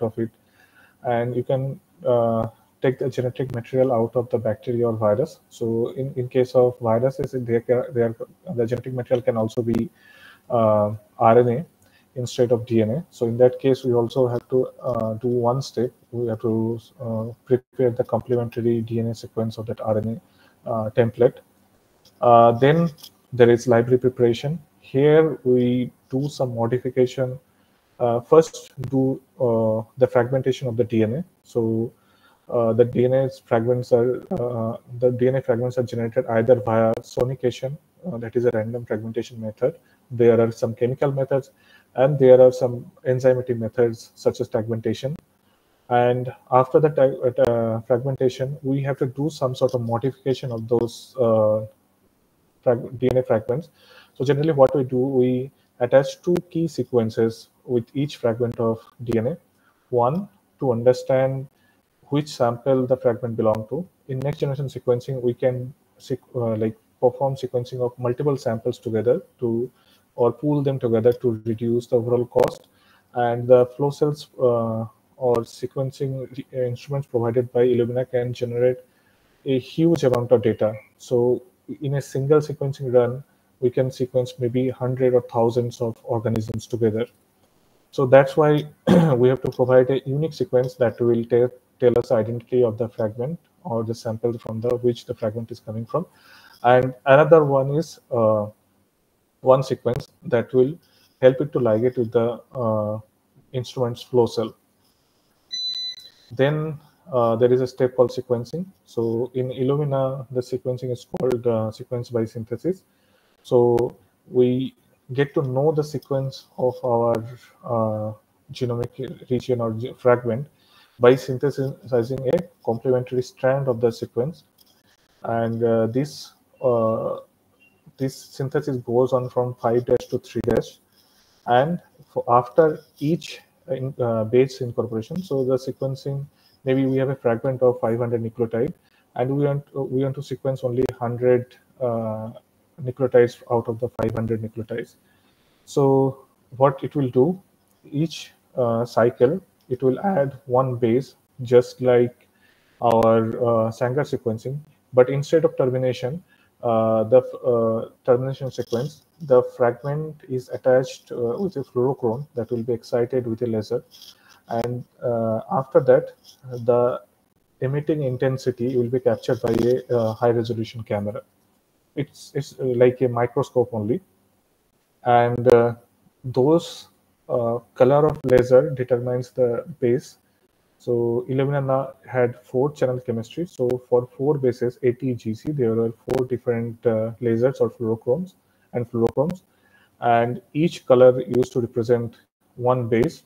of it, and you can uh, take the genetic material out of the bacteria or virus. So in, in case of viruses, they, they are, the genetic material can also be uh, RNA instead of DNA. So in that case, we also have to uh, do one step. We have to uh, prepare the complementary DNA sequence of that RNA uh, template. Uh, then there is library preparation. Here we do some modification. Uh, first, do the fragmentation of the DNA. So uh, the DNA fragments are uh, the DNA fragments are generated either via sonication, uh, that is a random fragmentation method. There are some chemical methods, and there are some enzymatic methods such as fragmentation. And after the uh, tagmentation, we have to do some sort of modification of those uh, frag DNA fragments. So generally, what we do, we attach two key sequences with each fragment of DNA. One to understand which sample the fragment belong to. In next generation sequencing, we can uh, like perform sequencing of multiple samples together to or pool them together to reduce the overall cost. And the flow cells uh, or sequencing instruments provided by Illumina can generate a huge amount of data. So in a single sequencing run, we can sequence maybe hundred or thousands of organisms together. So that's why we have to provide a unique sequence that will tell us identity of the fragment or the sample from the which the fragment is coming from. And another one is uh, one sequence that will help it to ligate with the uh, instrument's flow cell. Then uh, there is a step called sequencing. So in Illumina, the sequencing is called uh, sequence by synthesis. So we get to know the sequence of our uh, genomic region or fragment by synthesizing a complementary strand of the sequence. And uh, this uh, this synthesis goes on from 5 dash to 3 dash. And after each in, uh, base incorporation, so the sequencing, maybe we have a fragment of 500 nucleotide, and we want, we want to sequence only 100 uh, nucleotides out of the 500 nucleotides. So what it will do, each uh, cycle it will add one base just like our uh, Sanger sequencing. But instead of termination, uh, the uh, termination sequence, the fragment is attached uh, with a fluorochrome that will be excited with a laser. And uh, after that, the emitting intensity will be captured by a high resolution camera. It's, it's like a microscope only. And those uh, color of laser determines the base. So Illumina had four channel chemistry. So for four bases, ATGC, there were four different uh, lasers or fluorochromes and fluorochromes, and each color used to represent one base.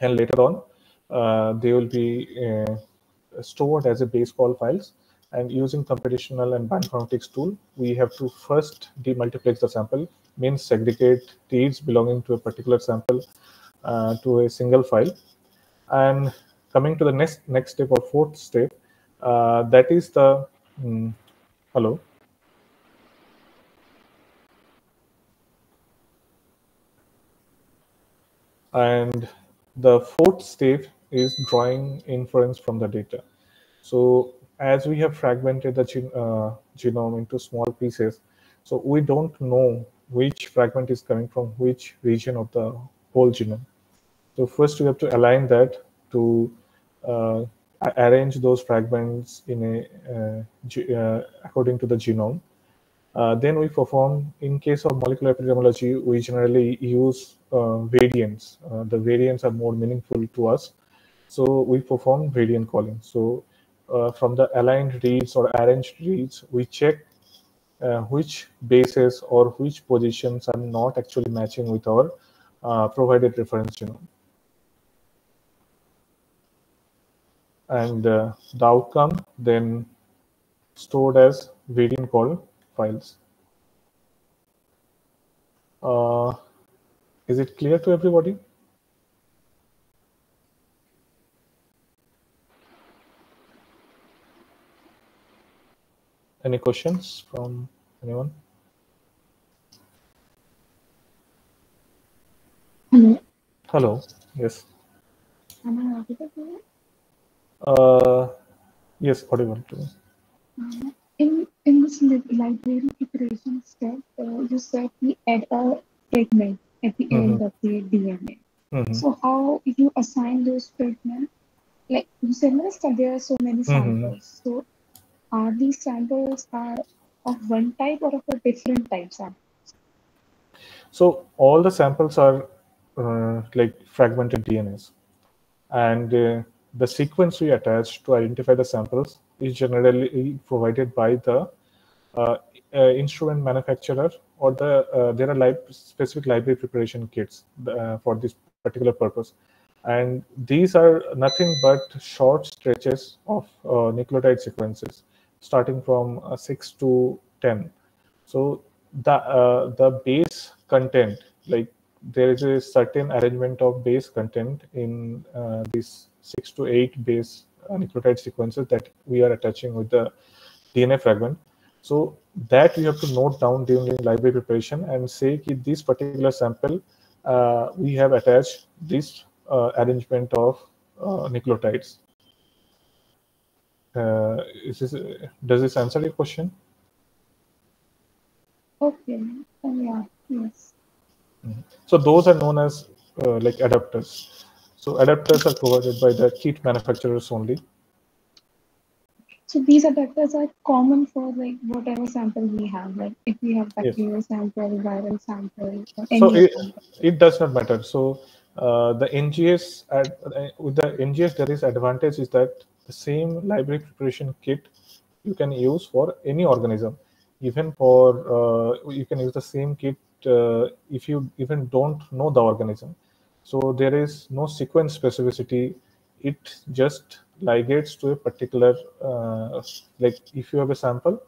And later on, uh, they will be uh, stored as a base call files. And using computational and bioinformatics tool, we have to first demultiplex the sample means segregate reads belonging to a particular sample uh, to a single file. And coming to the next next step or fourth step, uh, that is the um, hello. And the fourth step is drawing inference from the data. So as we have fragmented the uh, genome into small pieces, so we don't know which fragment is coming from which region of the whole genome. So first we have to align that to uh, arrange those fragments in a uh, uh, according to the genome. Uh, then we perform, in case of molecular epidemiology, we generally use uh, variants. The variants are more meaningful to us. So we perform variant calling. So from the aligned reads or arranged reads, we check uh, which bases or which positions are not actually matching with our uh, provided reference genome. And uh, the outcome then stored as variant call files. Uh, is it clear to everybody? Any questions from anyone? Hello. Hello. Yes. Am I audible? Uh, yes, audible to me. Uh, in in this library preparation step, uh, you said we add a fragment at the end of the DNA. Mhm. So how you assign those fragments? Like you said, there are so many samples. So are these samples are of one type or of a different type sample? So all the samples are uh, like fragmented DNAs, and uh, the sequence we attach to identify the samples is generally provided by the uh, uh, instrument manufacturer or the uh, there are lib- specific library preparation kits uh, for this particular purpose, and these are nothing but short stretches of nucleotide sequences starting from uh, 6 to 10 so the uh, the base content like there is a certain arrangement of base content in uh, these six to eight base nucleotide sequences that we are attaching with the dna fragment. So that you have to note down during library preparation and say that this particular sample uh, we have attached this uh, arrangement of uh, nucleotides uh, is this, does this answer your question Okay. Oh, yeah. Yes. So those are known as uh, like adapters. So adapters are provided by the kit manufacturers only. So these adapters are common for like whatever sample we have. Like if we have Yes. bacterial sample, viral sample, So it, sample. it does not matter. So uh, the NGS ad, uh, with the NGS there is advantage is that the same library preparation kit you can use for any organism. Even for uh, you can use the same kit uh, if you even don't know the organism. So there is no sequence specificity. It just ligates to a particular uh, like if you have a sample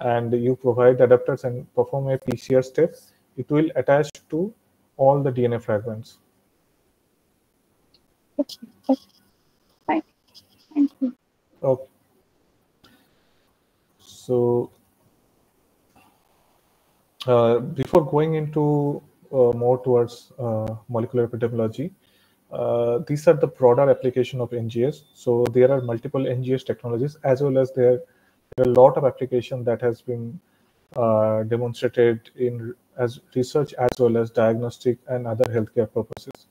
and you provide adapters and perform a PCR step, it will attach to all the DNA fragments. Okay. Thank you. Okay. So uh, before going into uh, more towards uh, molecular epidemiology, uh, these are the broader application of NGS. So there are multiple NGS technologies as well as there, there are a lot of application that has been uh, demonstrated in as research as well as diagnostic and other healthcare purposes.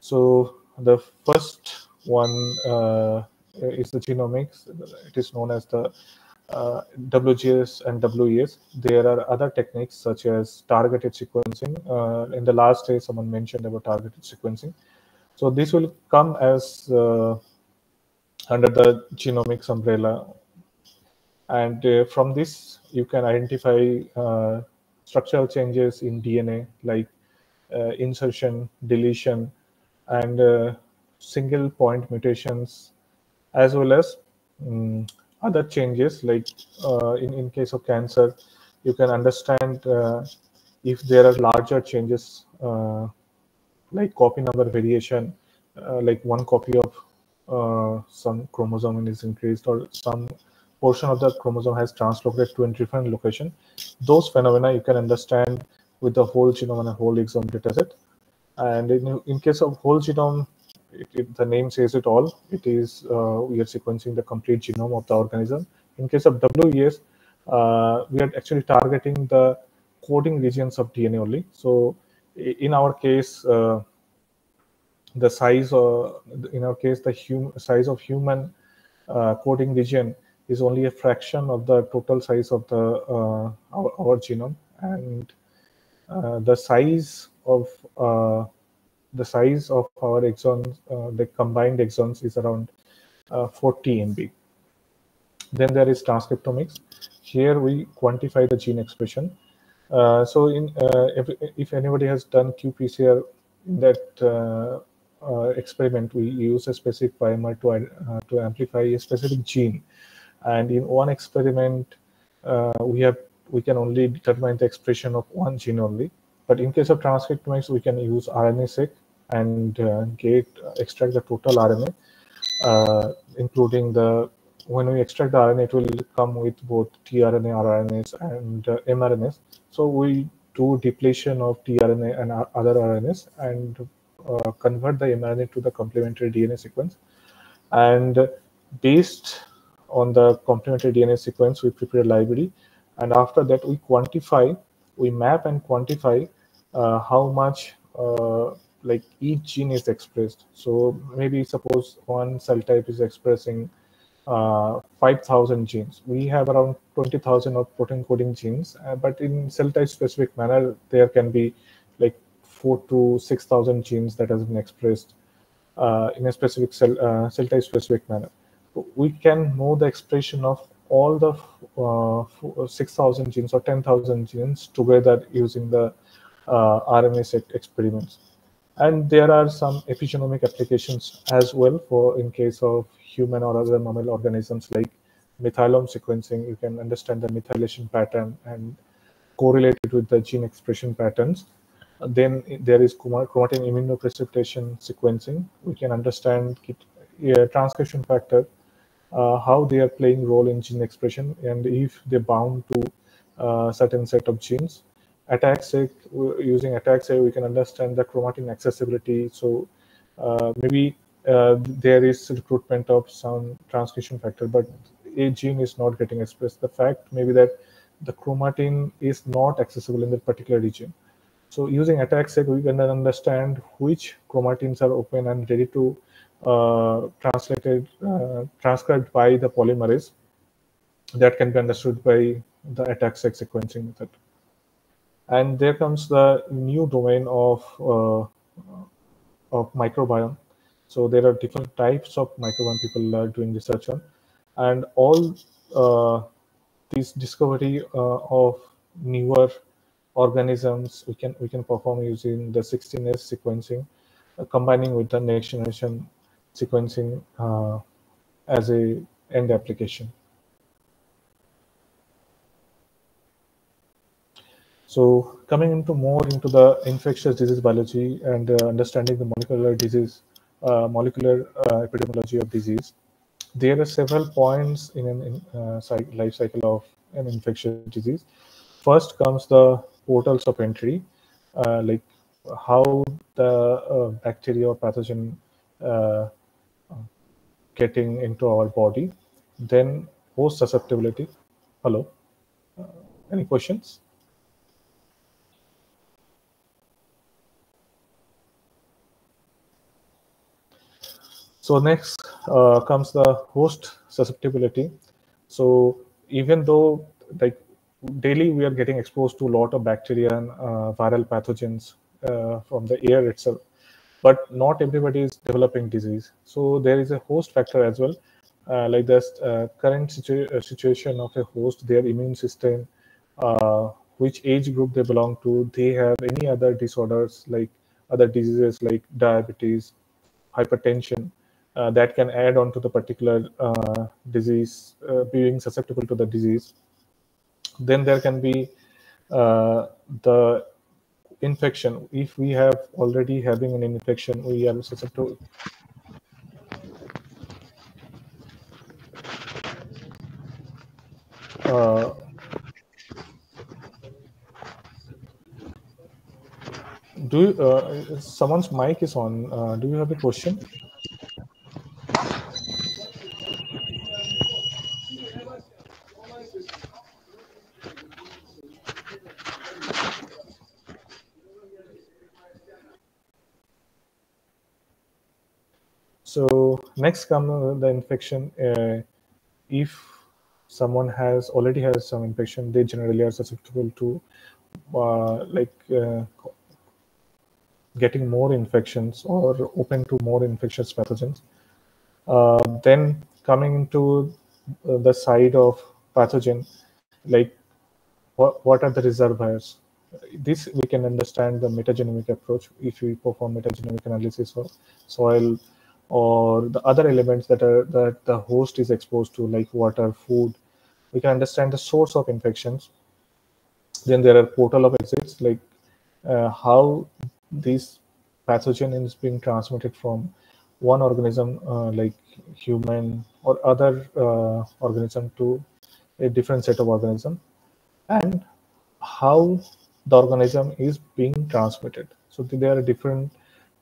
So the first one uh, is the genomics. It is known as the uh, WGS and WES. There are other techniques such as targeted sequencing. Uh, in the last day, someone mentioned about targeted sequencing. So this will come as uh, under the genomics umbrella. And uh, from this, you can identify uh, structural changes in DNA like uh, insertion, deletion, and uh, single point mutations, as well as um, other changes like uh, in, in case of cancer, you can understand uh, if there are larger changes uh, like copy number variation, uh, like one copy of uh, some chromosome is increased or some portion of the chromosome has translocated to a different location. Those phenomena you can understand with the whole genome and a whole exome dataset. And in, in case of whole genome, it, it, the name says it all. It is uh, we are sequencing the complete genome of the organism. In case of WES, uh, we are actually targeting the coding regions of DNA only. So in our case, uh, the size, uh, in our case, the hum- size of human uh, coding region is only a fraction of the total size of the uh, our, our genome, and the size of the size of our exons, uh, the combined exons, is around uh, 40 MB. Then there is transcriptomics. Here we quantify the gene expression. Uh, so in if, if anybody has done qPCR in that uh, experiment, we use a specific primer to uh, to amplify a specific gene, and in one experiment, uh, we have we can only determine the expression of one gene only. But in case of transcriptomics, we can use RNA-seq and uh, get extract the total RNA, uh, including the when we extract the RNA, it will come with both tRNA, rRNAs, and uh, mRNAs. So we do depletion of tRNA and other RNAs and uh, convert the mRNA to the complementary DNA sequence. And based on the complementary DNA sequence, we prepare a library. And after that, we quantify, we map and quantify uh, how much uh, like each gene is expressed. So maybe suppose one cell type is expressing uh, 5,000 genes. We have around 20,000 of protein coding genes, uh, but in cell type specific manner, there can be like four to 6,000 genes that has been expressed uh, in a specific cell, uh, cell type specific manner. We can know the expression of all the uh, 6,000 genes or 10,000 genes together using the uh, RNA-seq experiments. And there are some epigenomic applications as well for in case of human or other mammal organisms like methylome sequencing. You can understand the methylation pattern and correlate it with the gene expression patterns. Then there is chromatin immunoprecipitation sequencing. We can understand transcription factor, uh, how they are playing role in gene expression, and if they bound to a uh, certain set of genes ATAC-seq, using ATAC-seq, we can understand the chromatin accessibility. So uh, maybe uh, there is recruitment of some transcription factor, but a gene is not getting expressed. The fact maybe that the chromatin is not accessible in that particular region. So using ATAC-seq, we can then understand which chromatins are open and ready to uh, translated, uh, transcribed by the polymerase. That can be understood by the ATAC-seq sequencing method and there comes the new domain of uh, of microbiome. So there are different types of microbiome people are doing research on. And all uh, this discovery uh, of newer organisms we can we can perform using the 16s sequencing uh, combining with the next generation sequencing uh, as a end application So coming into more into the infectious disease biology and uh, understanding the molecular disease, uh, molecular uh, epidemiology of disease, there are several points in an in, uh, life cycle of an infectious disease. First comes the portals of entry, uh, like how the uh, bacteria or pathogen getting into our body. Then host susceptibility. Hello. any questions? So next uh, comes the host susceptibility. So even though like daily we are getting exposed to a lot of bacteria and uh, viral pathogens uh, from the air itself, but not everybody is developing disease. So there is a host factor as well. Uh, like the uh, current situ uh, situation of a host, their immune system, which age group they belong to, they have any other disorders like other diseases like diabetes, hypertension, uh, that can add on to the particular uh, disease, uh, being susceptible to the disease. Then there can be uh, the infection. If we have already having an infection, we are susceptible. Uh, do you, uh, someone's mic is on? do you have a question? So next comes the infection. Uh, if someone has already has some infection, they generally are susceptible to uh, like uh, getting more infections or open to more infectious pathogens. Then coming uh, the side of pathogen, like what, what are the reservoirs? This we can understand the metagenomic approach if we perform metagenomic analysis of soil, or the other elements that are that the host is exposed to like water food. We can understand the source of infections. Then there are portal of exits like uh, how this pathogen is being transmitted from one organism uh, like human or other uh, organism to a different set of organism and how the organism is being transmitted. So there are different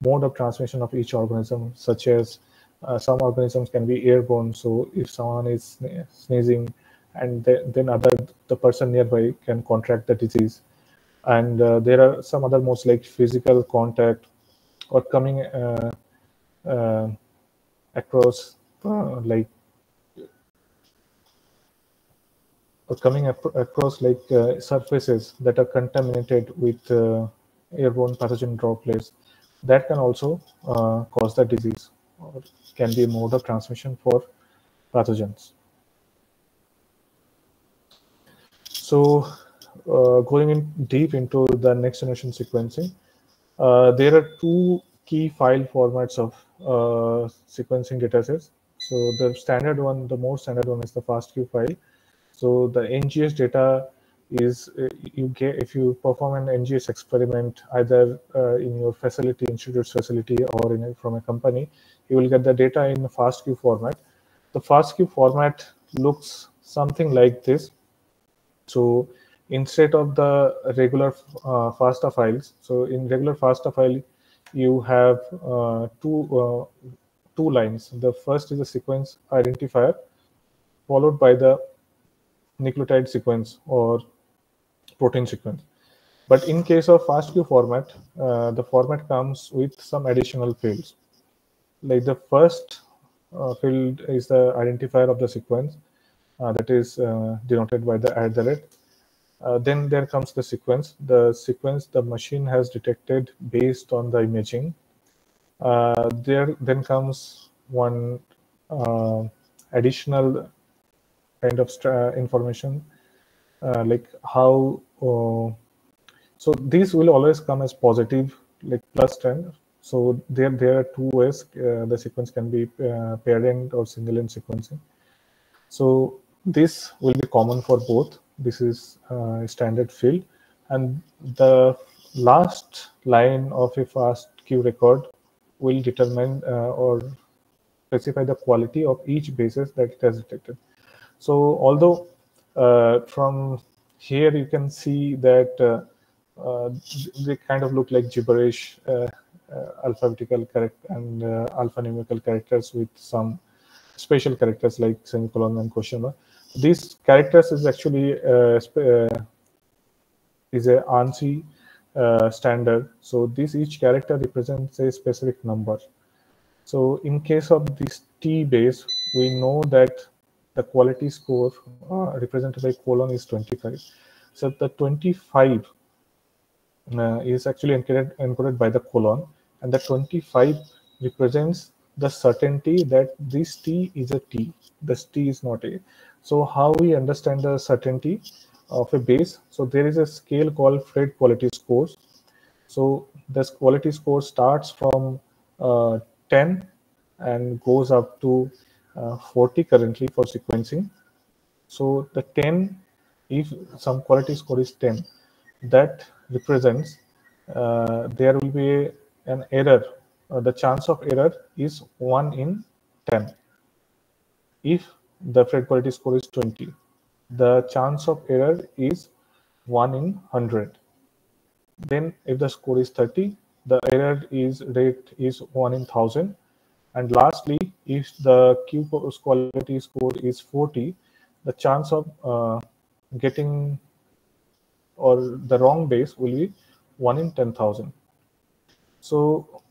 mode of transmission of each organism, such as uh, some organisms can be airborne. So if someone is sneezing and then other the person nearby can contract the disease. And uh, there are some other modes like physical contact or coming uh, uh, across uh, like or coming across like uh, surfaces that are contaminated with airborne pathogen droplets that can also uh, cause the disease or can be a mode of transmission for pathogens. So uh, going in deep into the next generation sequencing, uh, there are two key file formats of uh, sequencing datasets. So the standard one, the most standard one is the FASTQ file. So the NGS data is uh, you get if you perform an NGS experiment either uh, in your facility, institute's facility, or in a, from a company, you will get the data in FASTQ format. The FASTQ format looks something like this. So instead of the regular uh, FASTA files, so in regular FASTA file, you have uh, two uh, two lines. The first is a sequence identifier, followed by the nucleotide sequence or protein sequence. But in case of FASTQ format, uh, the format comes with some additional fields. Like the first uh, field is the identifier of the sequence uh, that is uh, denoted by the rate. Uh, then there comes the sequence. The sequence the machine has detected based on the imaging. Uh, there then comes one additional kind of information like how uh, so these will always come as positive like plus 10 so there there are two ways uh, the sequence can be uh, paired or single end sequencing. So this will be common for both. This is uh, standard field. And the last line of a fast q record will determine uh, or specify the quality of each basis that it has detected. So although uh, from here you can see that uh, uh, they kind of look like gibberish alphabetical correct and alphanumerical characters with some special characters like semicolon and question mark. These characters is actually is a ANSI uh, standard. So this each character represents a specific number. So in case of this T base, we know that the quality score uh, represented by colon is 25. So the 25 uh, is actually encoded, encoded by the colon, and the 25 represents the certainty that this T is a T, this T is not A. So how we understand the certainty of a base? So there is a scale called Phred quality scores. So this quality score starts from uh, 10 and goes up to 40 currently for sequencing. So the 10, if some quality score is 10, that represents uh, there will be an error. Uh, the chance of error is 1 in 10. If the Phred quality score is 20, the chance of error is 1 in 100. Then if the score is 30, the error is rate is 1 in 1000 and lastly, if the Q quality score is 40, the chance of uh, getting or the wrong base will be 1 in 10,000. So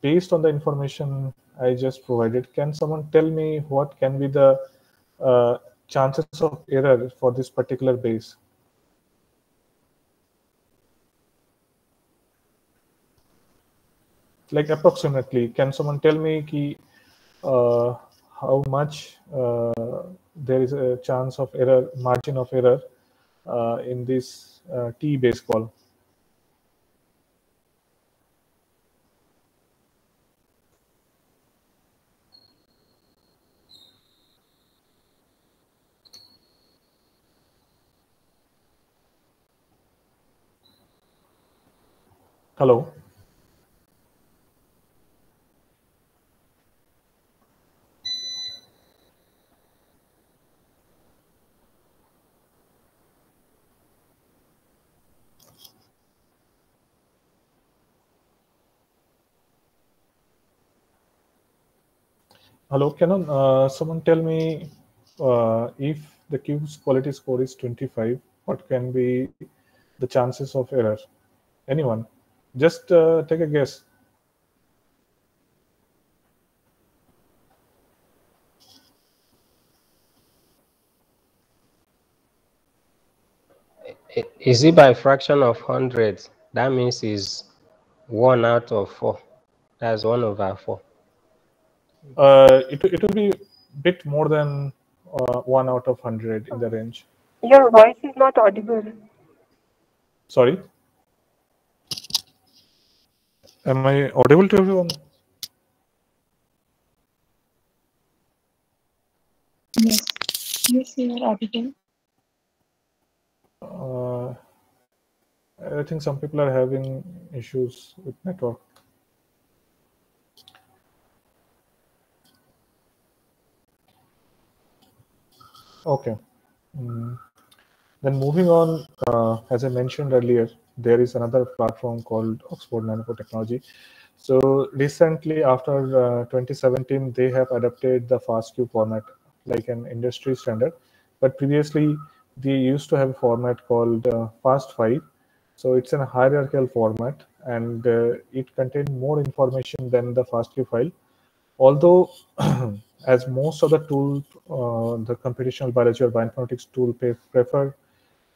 based on the information I just provided, can someone tell me what can be the uh, chances of error for this particular base? Like approximately can someone tell me ki, uh, how much uh, there is a chance of error margin of error uh, in this uh, t base call? Hello Hello, Canon. Uh, someone tell me uh, if the cube's quality score is 25, what can be the chances of error? Anyone? Just uh, take a guess. Is it by fraction of hundreds? That means is one out of four. That's one over four. Uh, it, it will be a bit more than uh, one out of hundred in the range. Your voice is not audible. Sorry. Am I audible to everyone? Yes. Yes, you are audible. Uh, I think some people are having issues with network. Okay. Mm. Then moving on, uh, as I mentioned earlier, there is another platform called Oxford Nanopore Technology. So recently, after uh, 2017, they have adopted the FASTQ format like an industry standard. But previously, they used to have a format called uh, FAST5. So it's a hierarchical format and uh, it contained more information than the FASTQ file. Although, as most of the tools, uh, the computational biology or bioinformatics tool prefer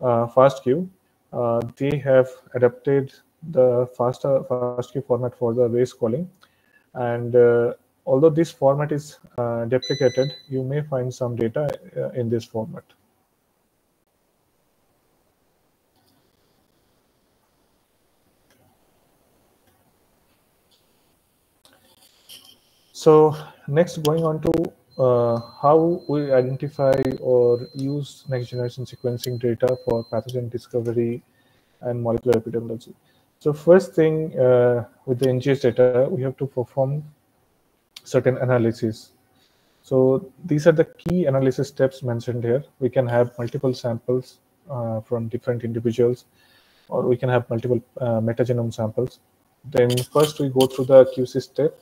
uh, FASTQ, uh, they have adapted the faster FASTQ format for the base calling. And uh, although this format is uh, deprecated, you may find some data uh, in this format. So next going on to uh, how we identify or use next generation sequencing data for pathogen discovery and molecular epidemiology. So first thing uh, with the NGS data, we have to perform certain analysis. So these are the key analysis steps mentioned here. We can have multiple samples uh, from different individuals, or we can have multiple uh, metagenome samples. Then first we go through the QC step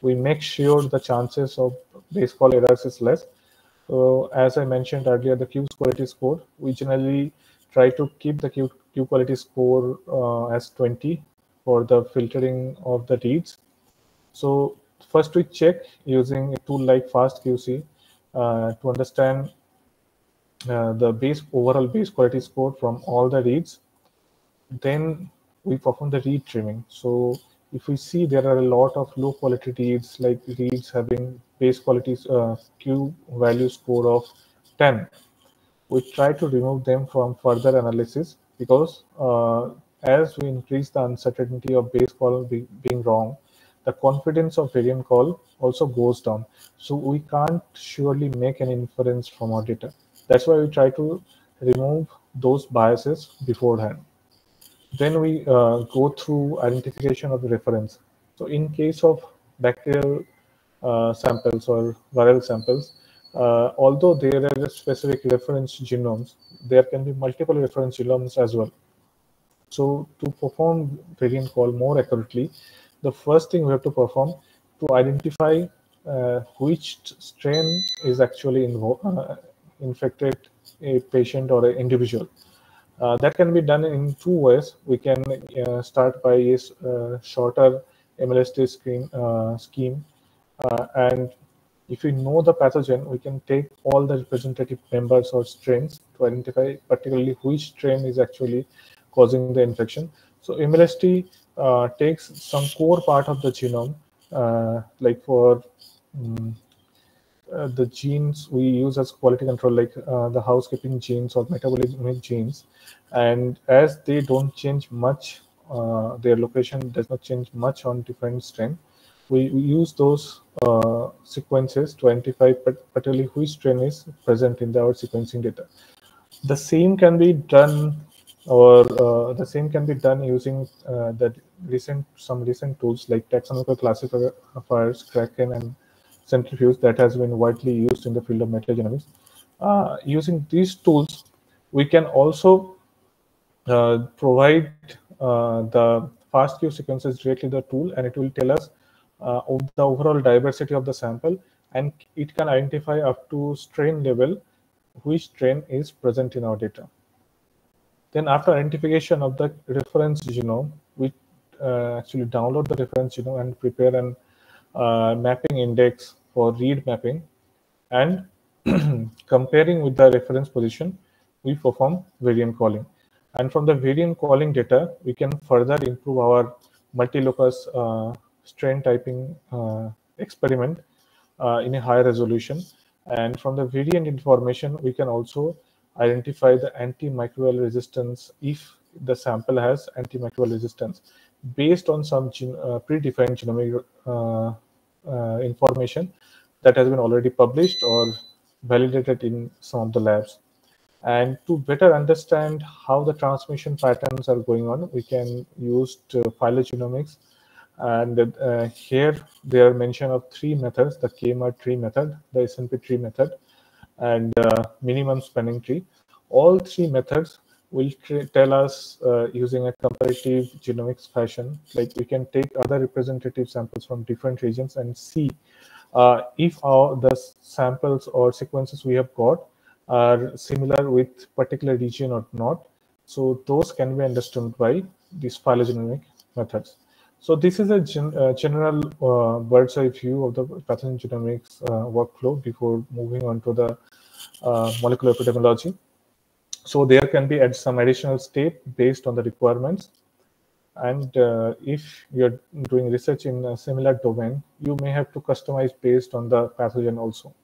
we make sure the chances of base call errors is less. So as I mentioned earlier, the Q quality score, we generally try to keep the Q, Q quality score uh, as 20 for the filtering of the reads. So first we check using a tool like FastQC uh, to understand uh, the base overall base quality score from all the reads. Then we perform the read trimming. So if we see there are a lot of low quality reads like reads having base quality uh, q value score of 10 we try to remove them from further analysis because uh, as we increase the uncertainty of base call be, being wrong the confidence of variant call also goes down. So we can't surely make an inference from our data. That's why we try to remove those biases beforehand then we uh, go through identification of the reference. So in case of bacterial uh, samples or viral samples, uh, although there are specific reference genomes, there can be multiple reference genomes as well. So to perform variant call more accurately, the first thing we have to perform to identify uh, which strain is actually uh, infected a patient or an individual. Uh, that can be done in two ways. We can uh, start by a uh, shorter MLST scheme, uh, scheme uh, and if we know the pathogen, we can take all the representative members or strains to identify particularly which strain is actually causing the infection. So MLST uh, takes some core part of the genome, like for um, uh, the genes we use as quality control, like uh, the housekeeping genes or metabolic genes, and as they don't change much, uh, their location does not change much on different strain. We, use those uh, sequences to identify particularly which strain is present in the, our sequencing data. The same can be done, or uh, the same can be done using uh, the recent some recent tools like taxonomical classifiers, Kraken, and centrifuge that has been widely used in the field of metagenomics. Uh, using these tools, we can also uh, provide uh, the FastQ sequences directly to the tool, and it will tell us uh, the overall diversity of the sample and it can identify up to strain level which strain is present in our data. Then after identification of the reference genome, we uh, actually download the reference genome and prepare an uh, mapping index for read mapping. And comparing with the reference position, we perform variant calling. And from the variant calling data, we can further improve our multi-locus uh, strain typing uh, experiment uh, in a higher resolution. And from the variant information, we can also identify the antimicrobial resistance if the sample has antimicrobial resistance based on some gen uh, predefined genomic uh, uh, information that has been already published or validated in some of the labs. And to better understand how the transmission patterns are going on, we can use phylogenomics. And uh, here there are mention of three methods, the k-mer tree method, the SNP tree method, and uh, minimum spanning tree. All three methods will tell us uh, using a comparative genomics fashion, like we can take other representative samples from different regions and see uh, if our the samples or sequences we have got are similar with particular region or not. So those can be understood by these phylogenomic methods. So this is a gen uh, general uh, bird's eye view of the pathogen genomics uh, workflow before moving on to the uh, molecular epidemiology. So there can be some additional step based on the requirements. And uh, if you're doing research in a similar domain, you may have to customize based on the pathogen also.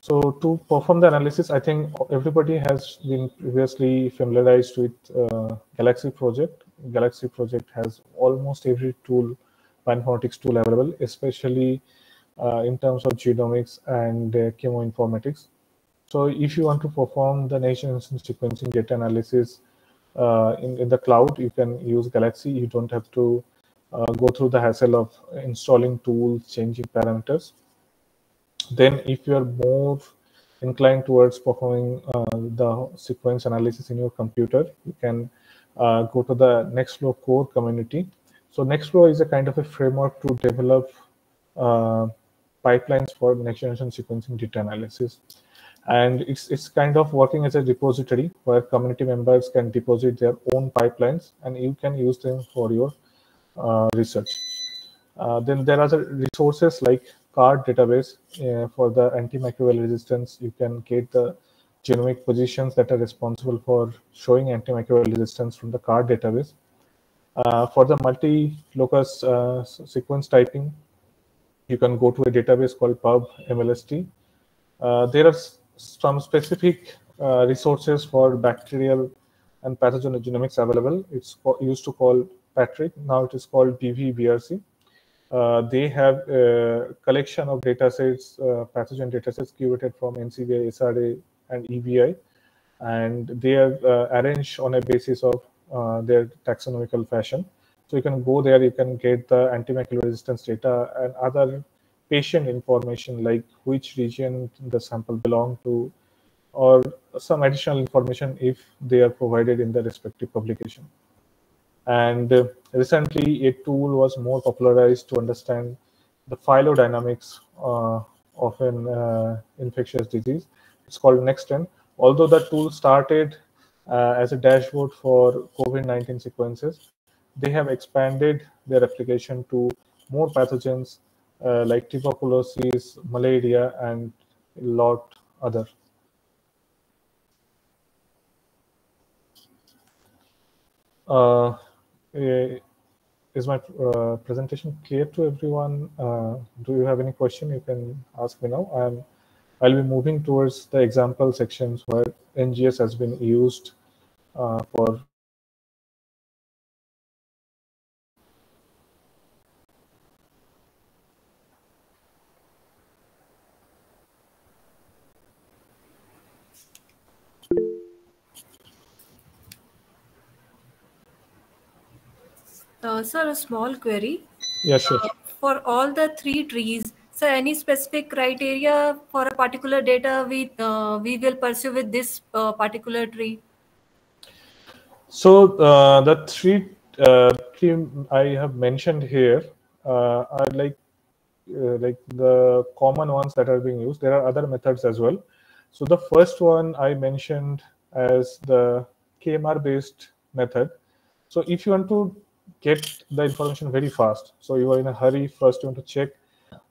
So to perform the analysis, I think everybody has been previously familiarized with uh, Galaxy project. Galaxy project has almost every tool, bioinformatics tool available, especially in terms of genomics and uh, chemoinformatics. So if you want to perform the nation sequencing data analysis uh, in, in the cloud, you can use Galaxy. You don't have to uh, go through the hassle of installing tools, changing parameters. Then if you're more inclined towards performing uh, the sequence analysis in your computer, you can uh, go to the Nextflow core community. So Nextflow is a kind of a framework to develop uh, pipelines for next generation sequencing data analysis. And it's, it's kind of working as a repository where community members can deposit their own pipelines and you can use them for your uh, research. Uh, then there are the resources like CARD database uh, for the antimicrobial resistance. You can get the genomic positions that are responsible for showing antimicrobial resistance from the CARD database. Uh, for the multi-locus uh, sequence typing, you can go to a database called pub mlst. Uh, there are some specific uh, resources for bacterial and pathogen genomics available. It's used to call PATRIC. Now it is called BVBRC. Uh, they have a collection of datasets, uh, pathogen datasets curated from NCBI, SRA, and EBI, and they are uh, arranged on a basis of uh, their taxonomical fashion. So you can go there, you can get the antimicrobial resistance data and other patient information like which region the sample belong to, or some additional information if they are provided in the respective publication. And uh, recently, a tool was more popularized to understand the phylodynamics uh, of an uh, infectious disease. It's called Nextstrain. Although the tool started uh, as a dashboard for COVID-19 sequences, they have expanded their application to more pathogens uh, like tuberculosis, malaria, and a lot other. Uh, eh, is my uh, presentation clear to everyone? Uh, do you have any question? You can ask me now. I'm, I'll be moving towards the example sections where NGS has been used uh, for Uh, sir, a small query. Yeah, sure. Uh, for all the three trees, so any specific criteria for a particular data we uh, we will pursue with this uh, particular tree? So uh, the three uh, tree I have mentioned here uh, are like uh, like the common ones that are being used. There are other methods as well. So the first one I mentioned as the KMR based method. So if you want to get the information very fast, so you are in a hurry, first you want to check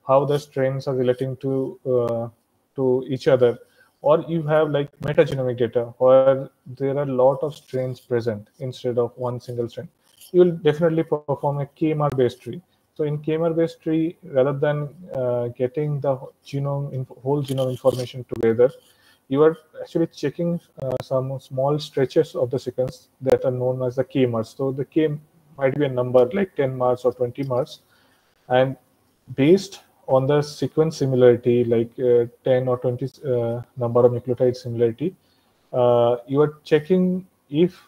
how the strains are relating to uh, to each other, or you have like metagenomic data where there are a lot of strains present instead of one single strain. You will definitely perform a KMR based tree. So in KMR based tree, rather than uh, getting the genome whole genome information together, you are actually checking uh, some small stretches of the sequence that are known as the k-mers. So the k might be a number like 10 mers or 20 mers, and based on the sequence similarity, like uh, 10 or 20 uh, number of nucleotide similarity, uh, you are checking if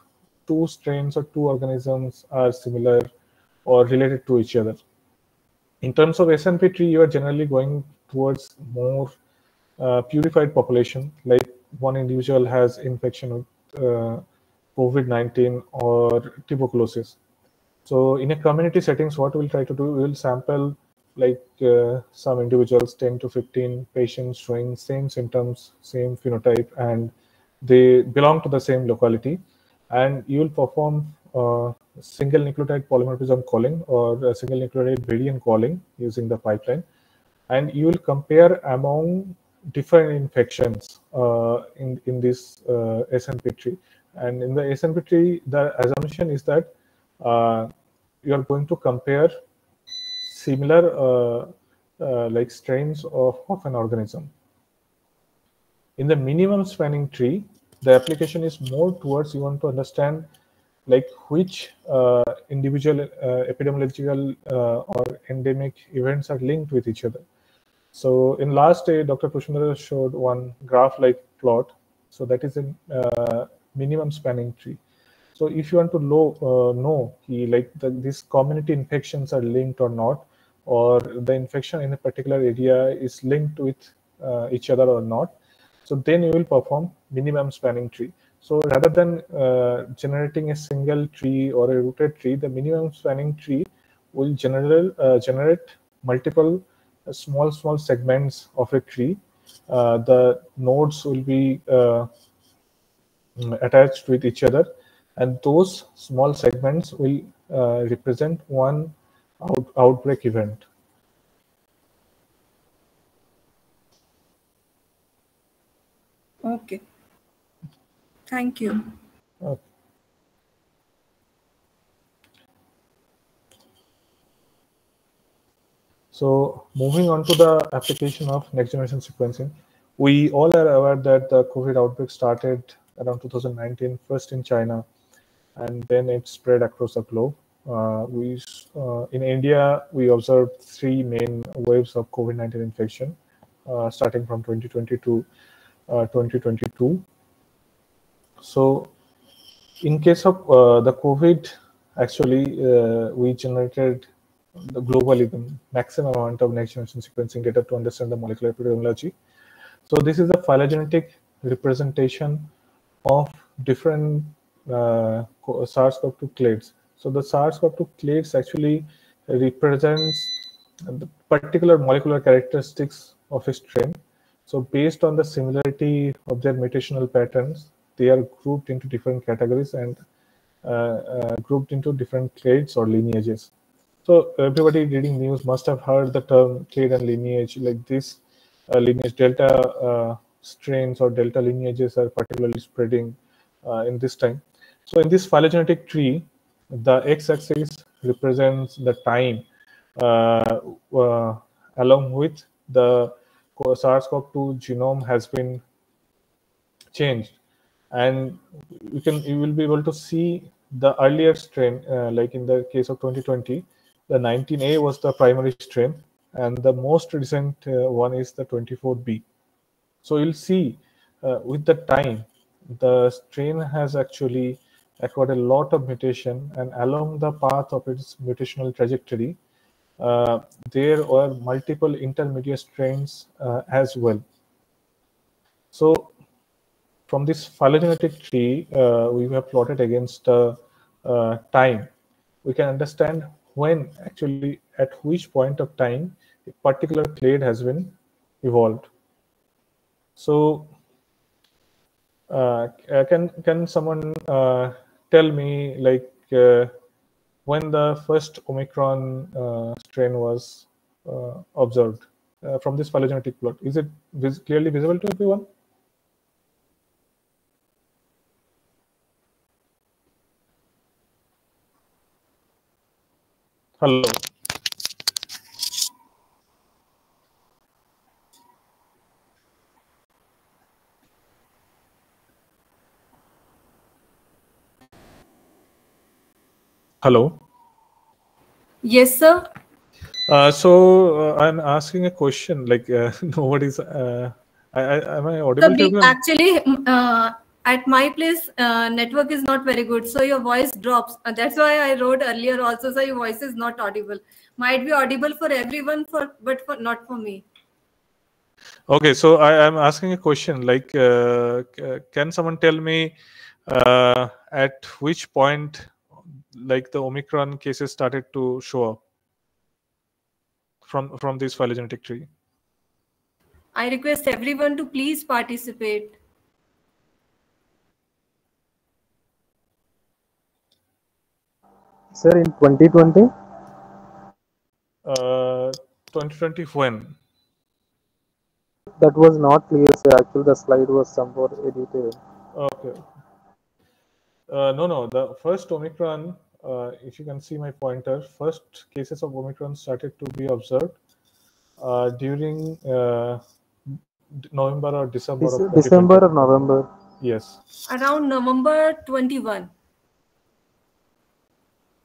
two strains or two organisms are similar or related to each other. In terms of SNP tree, you are generally going towards more uh, purified population, like one individual has infection with uh, COVID-19 or tuberculosis. So in a community settings, what we'll try to do, we'll sample like uh, some individuals, 10 to 15 patients showing same symptoms, same phenotype, and they belong to the same locality. And you'll perform uh, single nucleotide polymorphism calling or single nucleotide variant calling using the pipeline. And you will compare among different infections uh, in, in this uh, SNP tree. And in the SNP tree, the assumption is that uh, you are going to compare similar uh, uh, like strains of, of an organism. In the minimum spanning tree, the application is more towards you want to understand like which uh, individual epidemiological or endemic events are linked with each other. So in last day, Dr. Pushpendra showed one graph-like plot. So that is a uh, minimum spanning tree. So if you want to low, uh, know he, like the, these community infections are linked or not, or the infection in a particular area is linked with uh, each other or not, so then you will perform minimum spanning tree. So rather than uh, generating a single tree or a rooted tree, the minimum spanning tree will generate, uh, generate multiple small, small segments of a tree. Uh, the nodes will be uh, attached with each other, and those small segments will uh, represent one out outbreak event. Okay. Thank you. Okay. So moving on to the application of next generation sequencing, we all are aware that the COVID outbreak started around 2019, first in China, and then it spread across the globe. Uh, we uh, in India we observed three main waves of COVID-19 infection, uh, starting from 2020 to 2022. So, in case of uh, the COVID, actually uh, we generated the globally the maximum amount of next generation sequencing data to understand the molecular epidemiology. So this is a phylogenetic representation of different uh, SARS-CoV-2 clades. So the SARS-CoV-2 clades actually represents the particular molecular characteristics of a strain. So based on the similarity of their mutational patterns, they are grouped into different categories and uh, uh, grouped into different clades or lineages. So everybody reading news must have heard the term clade and lineage. Like this uh, lineage delta uh, strains or delta lineages are particularly spreading uh, in this time. So in this phylogenetic tree, the x-axis represents the time uh, along with the SARS-CoV-2 genome has been changed, and you can you will be able to see the earlier strain, uh, like in the case of 2020, the 19A was the primary strain, and the most recent uh, one is the 24B. So you'll see uh, with the time, the strain has actually acquired a lot of mutation, and along the path of its mutational trajectory, uh, there were multiple intermediate strains uh, as well. So from this phylogenetic tree, uh, we have plotted against uh, time we can understand when actually at which point of time a particular clade has been evolved. So uh, can can someone uh, tell me like uh, when the first Omicron uh, strain was uh, observed uh, from this phylogenetic plot? Is it vis clearly visible to everyone? Hello. Hello. Yes, sir. Uh, so uh, I'm asking a question. Like uh, nobody's. Uh, I, I, am I audible? To actually, uh, at my place, uh, network is not very good, so your voice drops. Uh, that's why I wrote earlier also. So your voice is not audible. Might be audible for everyone, for but for not for me. Okay, so I am asking a question. Like, uh, can someone tell me uh, at which point, like the Omicron cases started to show up from from this phylogenetic tree? I request everyone to please participate. Sir, in 2020, Uh, 2020 when? that was not clear, sir. Actually, the slide was somewhat edited. Okay. Uh, no, no. The first Omicron, uh, if you can see my pointer, first cases of Omicron started to be observed uh, during uh, November or December of Dec- December or November? Yes. Around November 21.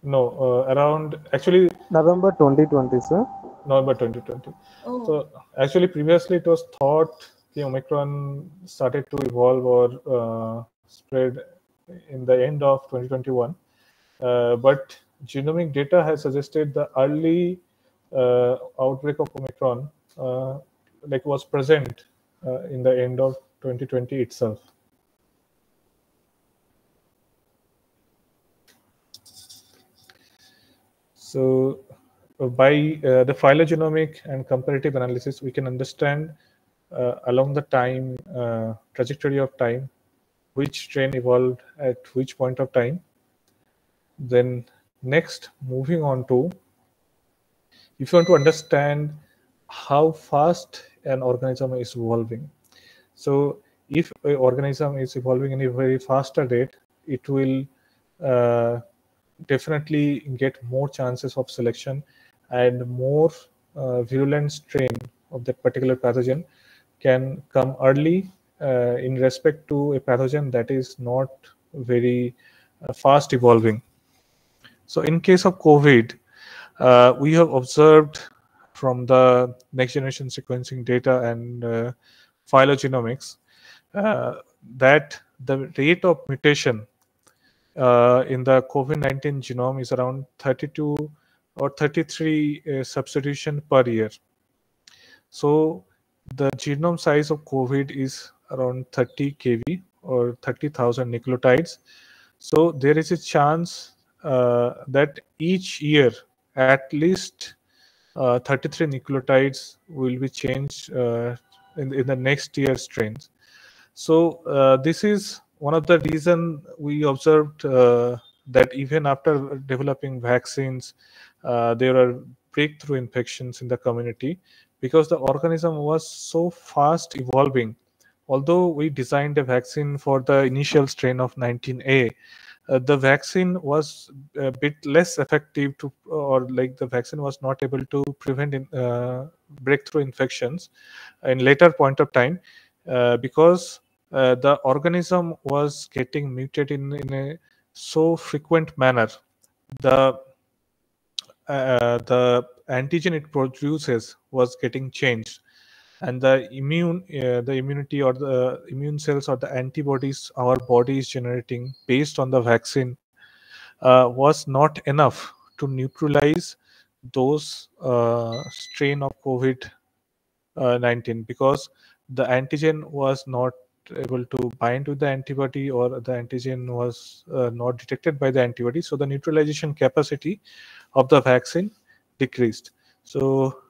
No, uh, around actually November 2020, sir. November 2020. Oh, So actually, previously it was thought the Omicron started to evolve or uh, spread in the end of 2021, uh, but genomic data has suggested the early uh, outbreak of Omicron uh, like was present uh, in the end of 2020 itself. So uh, by uh, the phylogenomic and comparative analysis, we can understand uh, along the time uh, trajectory of time which strain evolved at which point of time. Then next, moving on to if you want to understand how fast an organism is evolving. So if an organism is evolving in a very faster rate, it will uh, definitely get more chances of selection and more uh, virulent strain of that particular pathogen can come early uh, in respect to a pathogen that is not very uh, fast evolving. So in case of COVID, uh, we have observed from the next generation sequencing data and uh, phylogenomics uh, that the rate of mutation uh, in the COVID-19 genome is around 32 or 33 uh, substitution per year. So the genome size of COVID is around 30 kV or 30,000 nucleotides. So there is a chance uh, that each year at least uh, 33 nucleotides will be changed uh, in, in the next year strains. So uh, this is one of the reason we observed uh, that even after developing vaccines, uh, there are breakthrough infections in the community because the organism was so fast evolving. Although we designed a vaccine for the initial strain of 19A, uh, the vaccine was a bit less effective to, or like the vaccine was not able to prevent in, uh, breakthrough infections in later point of time uh, because uh, the organism was getting mutated in, in a so frequent manner. The uh, the antigen it produces was getting changed and the immune uh, the immunity or the immune cells or the antibodies our body is generating based on the vaccine uh, was not enough to neutralize those uh, strain of covid uh, 19 because the antigen was not able to bind with the antibody or the antigen was uh, not detected by the antibody. So the neutralization capacity of the vaccine decreased. So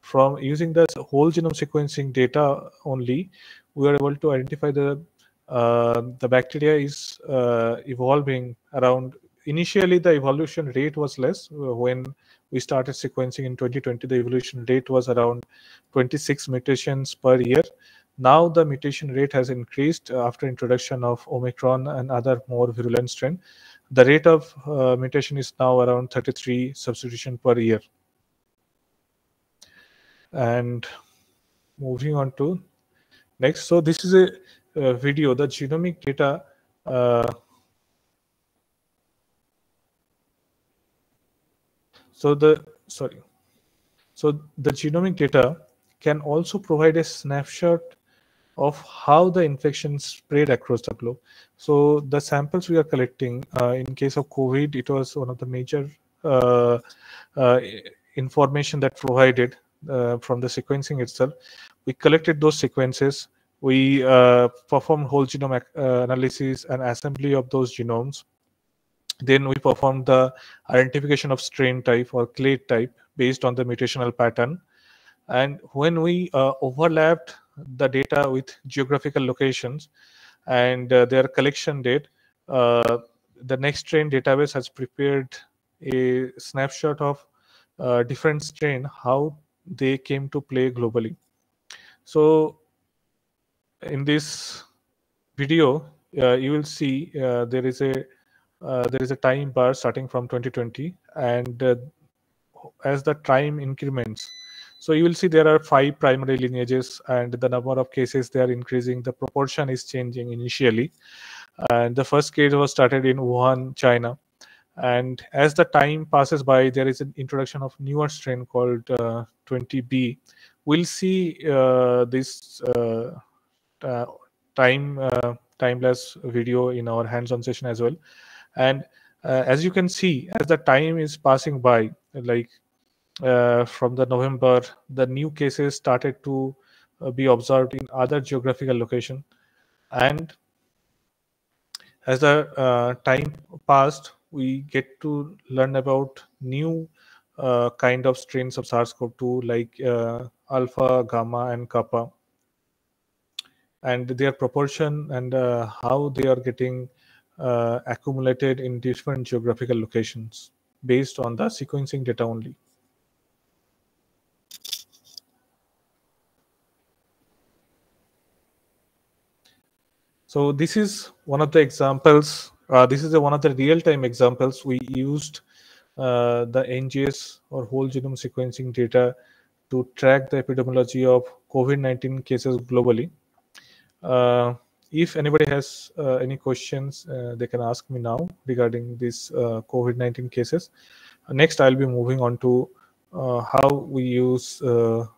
from using the whole genome sequencing data only, we are able to identify the uh, the bacteria is uh, evolving around. Initially, the evolution rate was less uh, when we started sequencing in 2020. The evolution rate was around 26 mutations per year. Now the mutation rate has increased after introduction of Omicron and other more virulent strain. The rate of uh, mutation is now around 33 substitution per year. And moving on to next. So this is a, a video, the genomic data uh, so the sorry so the genomic data can also provide a snapshot of how the infection spread across the globe. So the samples we are collecting, uh, in case of COVID, it was one of the major uh, uh, information that provided uh, from the sequencing itself. We collected those sequences. We uh, performed whole genome uh, analysis and assembly of those genomes. Then we performed the identification of strain type or clade type based on the mutational pattern. And when we overlapped the data with geographical locations and uh, their collection date, uh, the NextStrain database has prepared a snapshot of uh, different strain, how they came to play globally. So in this video, uh, you will see uh, there is a uh, there is a time bar starting from 2020 and as the time increments so you will see there are five primary lineages and the number of cases they are increasing. The proportion is changing initially. And the first case was started in Wuhan, China. And as the time passes by, there is an introduction of newer strain called uh, 20B. We'll see uh, this uh, uh time uh, timeless video in our hands-on session as well. And uh, as you can see, as the time is passing by, like uh, from the November, the new cases started to uh, be observed in other geographical location. And as the uh, time passed, we get to learn about new uh, kind of strains of SARS-CoV-2 like uh, alpha, gamma, and kappa, and their proportion and how they are getting accumulated in different geographical locations based on the sequencing data only. So this is one of the examples. Uh, this is a, one of the real-time examples we used uh, the NGS or whole genome sequencing data to track the epidemiology of COVID-19 cases globally. Uh, if anybody has uh, any questions, uh, they can ask me now regarding these uh, COVID-19 cases. next, I'll be moving on to how we use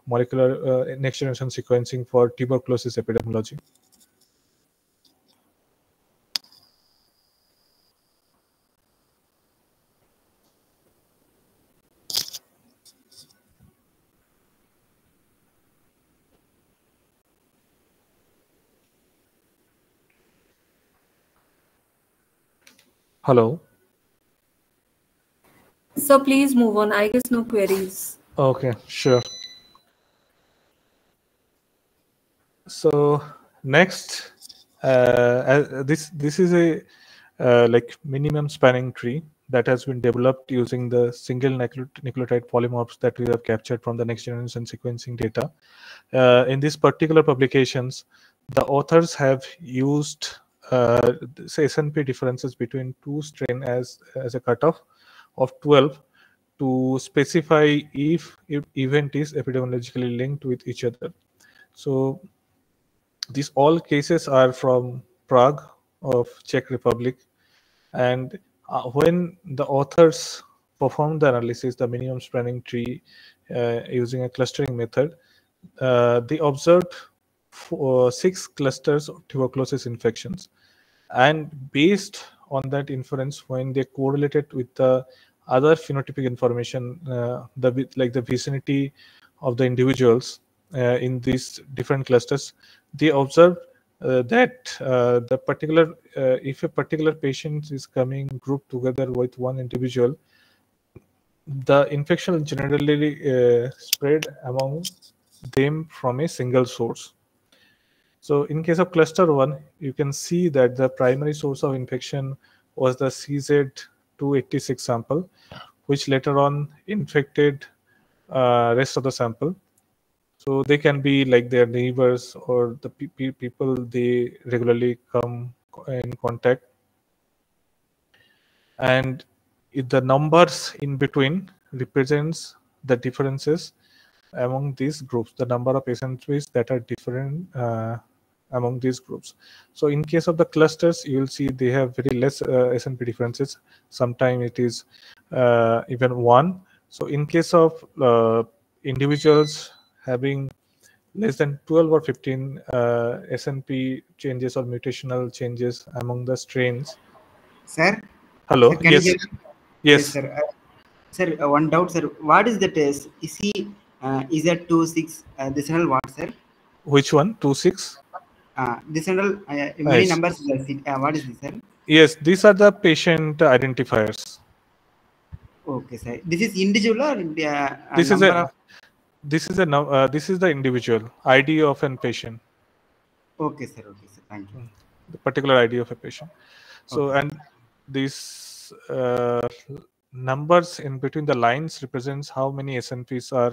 molecular next-generation sequencing for tuberculosis epidemiology. Hello. So please move on. I guess no queries. Okay, sure. So next, uh, this this is a uh, like minimum spanning tree that has been developed using the single nucleotide polymorphs that we have captured from the next generation sequencing data. Uh, in these particular publications, the authors have used uh, SNP differences between two strain as as a cutoff of 12 to specify if, if event is epidemiologically linked with each other. So these all cases are from Prague of Czech Republic, and uh, when the authors performed the analysis, the minimum spanning tree uh, using a clustering method, uh, they observed four, six clusters of tuberculosis infections and based on that inference when they correlated with the other phenotypic information uh, the like the vicinity of the individuals uh, in these different clusters they observed uh, that uh, the particular uh, if a particular patient is coming grouped together with one individual the infection generally uh, spread among them from a single source so in case of cluster 1 you can see that the primary source of infection was the cz286 sample which later on infected uh, rest of the sample. So they can be like their neighbors or the pe people they regularly come in contact. And the numbers in between represents the differences among these groups the number of SNPs that are different uh, among these groups so in case of the clusters you will see they have very less uh, SNP differences sometimes it is uh, even one so in case of uh, individuals having less than 12 or 15 uh, SNP changes or mutational changes among the strains. Sir? Hello. Sir, yes. me? Yes. sir. Uh, sir, uh, one doubt, sir. What is the test? Is he uh, is that two six uh, decimal what, sir? Which one? Two six. Uh, decimal. Uh, many Yes. numbers. Uh, what is this, sir? Yes, these are the patient identifiers. Okay, sir. This is individual or uh, This is a of- this is a uh, this is the individual ID of an patient, Okay, sir. Okay, sir. Thank you. the particular ID of a patient. So and these uh, numbers in between the lines represents how many SNPs are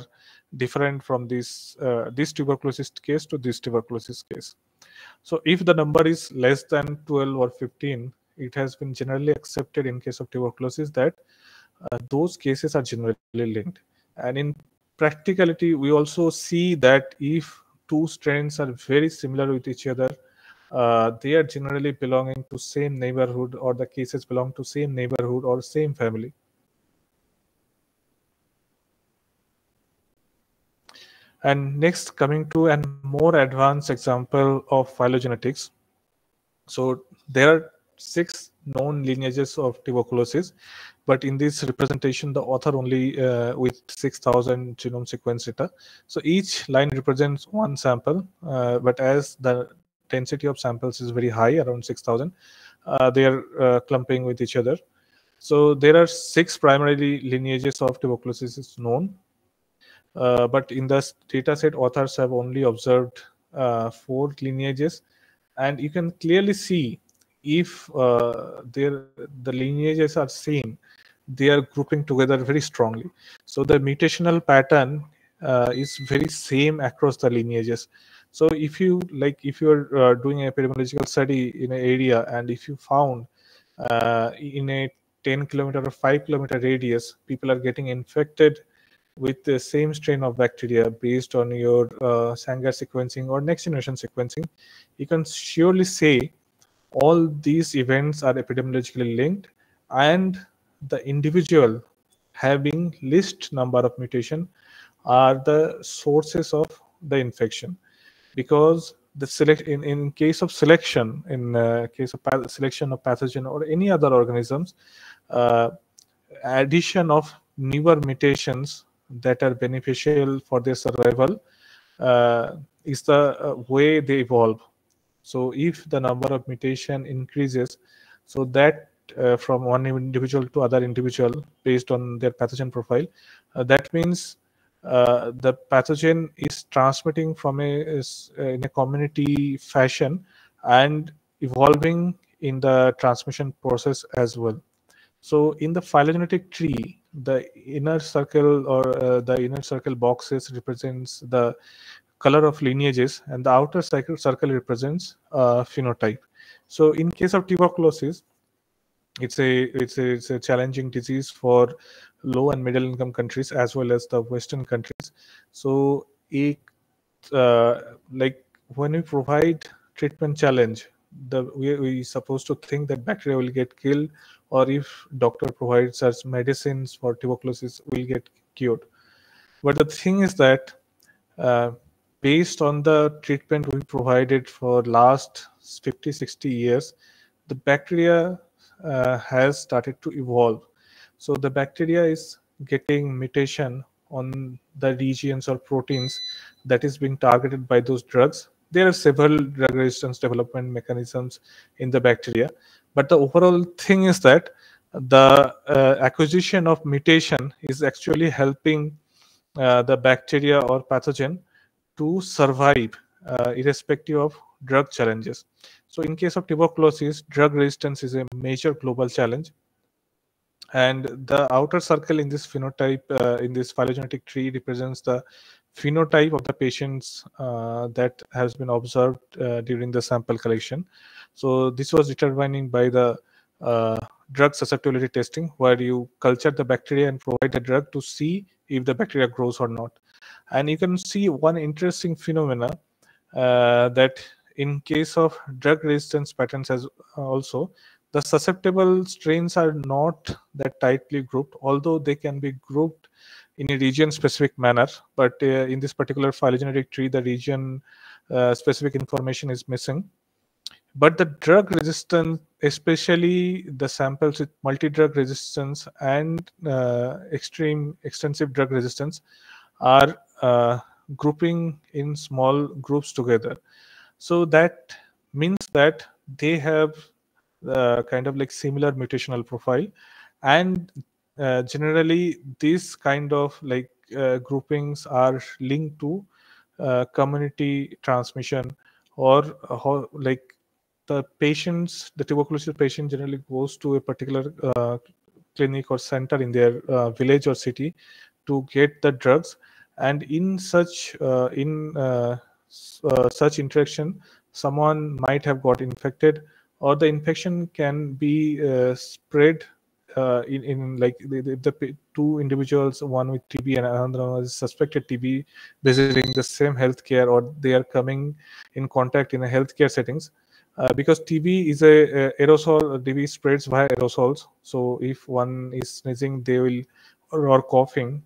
different from this uh, this tuberculosis case to this tuberculosis case. So if the number is less than 12 or 15, it has been generally accepted in case of tuberculosis that uh, those cases are generally linked. And in practicality, we also see that if two strains are very similar with each other, uh, they are generally belonging to same neighborhood or the cases belong to same neighborhood or same family. And next, coming to a more advanced example of phylogenetics. So there are six known lineages of tuberculosis, but in this representation, the author only uh, with 6,000 genome sequence data. So each line represents one sample, uh, but as the density of samples is very high, around 6,000, uh, they are uh, clumping with each other. So there are six primary lineages of tuberculosis is known. Uh, but in the data set, authors have only observed uh, four lineages. And you can clearly see if uh, the lineages are same, they are grouping together very strongly. So the mutational pattern uh, is very same across the lineages. So if you like, if you're uh, doing a epidemiological study in an area, and if you found uh, in a 10 kilometer or 5 kilometer radius, people are getting infected with the same strain of bacteria based on your uh, Sanger sequencing or next generation sequencing, you can surely say all these events are epidemiologically linked and the individual having least number of mutation are the sources of the infection. Because the select in, in case of selection in uh, case of selection of pathogen or any other organisms uh, addition of newer mutations that are beneficial for their survival uh, is the uh, way they evolve. So if the number of mutation increases so that uh, from one individual to other individual based on their pathogen profile uh, that means uh, the pathogen is transmitting from a is, uh, in a community fashion and evolving in the transmission process as well so in the phylogenetic tree the inner circle or uh, the inner circle boxes represents the color of lineages and the outer circle circle represents uh, phenotype. So in case of tuberculosis it's a it's a it's a challenging disease for low and middle income countries as well as the western countries. So a uh, like when we provide treatment challenge the we we supposed to think that bacteria will get killed or if doctor provides us medicines for tuberculosis will get cured. But the thing is that uh, based on the treatment we provided for last 50 60 years the bacteria uh, has started to evolve. So the bacteria is getting mutation on the regions or proteins that is being targeted by those drugs there are several drug resistance development mechanisms in the bacteria. But the overall thing is that the uh, acquisition of mutation is actually helping uh, the bacteria or pathogen to survive uh, irrespective of drug challenges. So in case of tuberculosis, drug resistance is a major global challenge. And the outer circle in this phenotype, uh, in this phylogenetic tree represents the phenotype of the patients uh, that has been observed uh, during the sample collection. So this was determining by the uh, drug susceptibility testing, where you culture the bacteria and provide the drug to see if the bacteria grows or not. And you can see one interesting phenomena uh, that in case of drug resistance patterns as also, the susceptible strains are not that tightly grouped, although they can be grouped in a region specific manner. But uh, in this particular phylogenetic tree, the region uh, specific information is missing. But the drug resistance, especially the samples with multi-drug resistance and uh, extreme extensive drug resistance, are uh, grouping in small groups together. So that means that they have uh, kind of like similar mutational profile and uh, generally these kind of like uh, groupings are linked to uh, community transmission or how like the patients the tuberculosis patient generally goes to a particular uh, clinic or center in their uh, village or city to get the drugs. And in such in such interaction someone might have got infected or the infection can be spread uh, in, in like the, the, two individuals, one with TB and another one is suspected TB, visiting the same healthcare or they are coming in contact in a healthcare settings. Uh, because TB is a, a, aerosol, TB spreads via aerosols. So if one is sneezing, they will or, or coughing,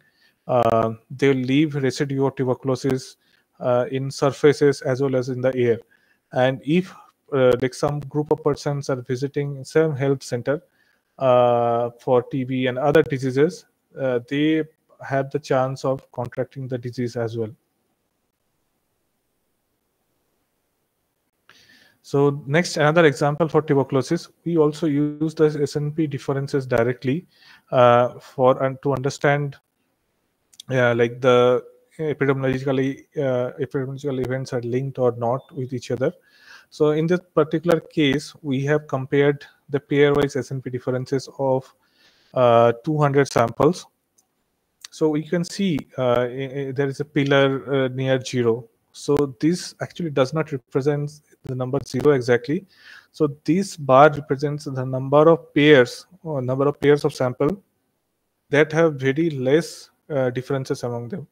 uh, they will leave residue of tuberculosis uh, in surfaces as well as in the air. And if uh, like some group of persons are visiting same health center, for TB and other diseases, uh, they have the chance of contracting the disease as well. So next, another example for tuberculosis, we also use the SNP differences directly uh, for and to understand, yeah, like the epidemiologically uh, epidemiological events are linked or not with each other. So in this particular case, we have compared the pairwise SNP differences of uh, 200 samples. So you can see uh, there is a pillar uh, near zero. So this actually does not represent the number zero exactly. So this bar represents the number of pairs or number of pairs of sample that have very less uh, differences among them.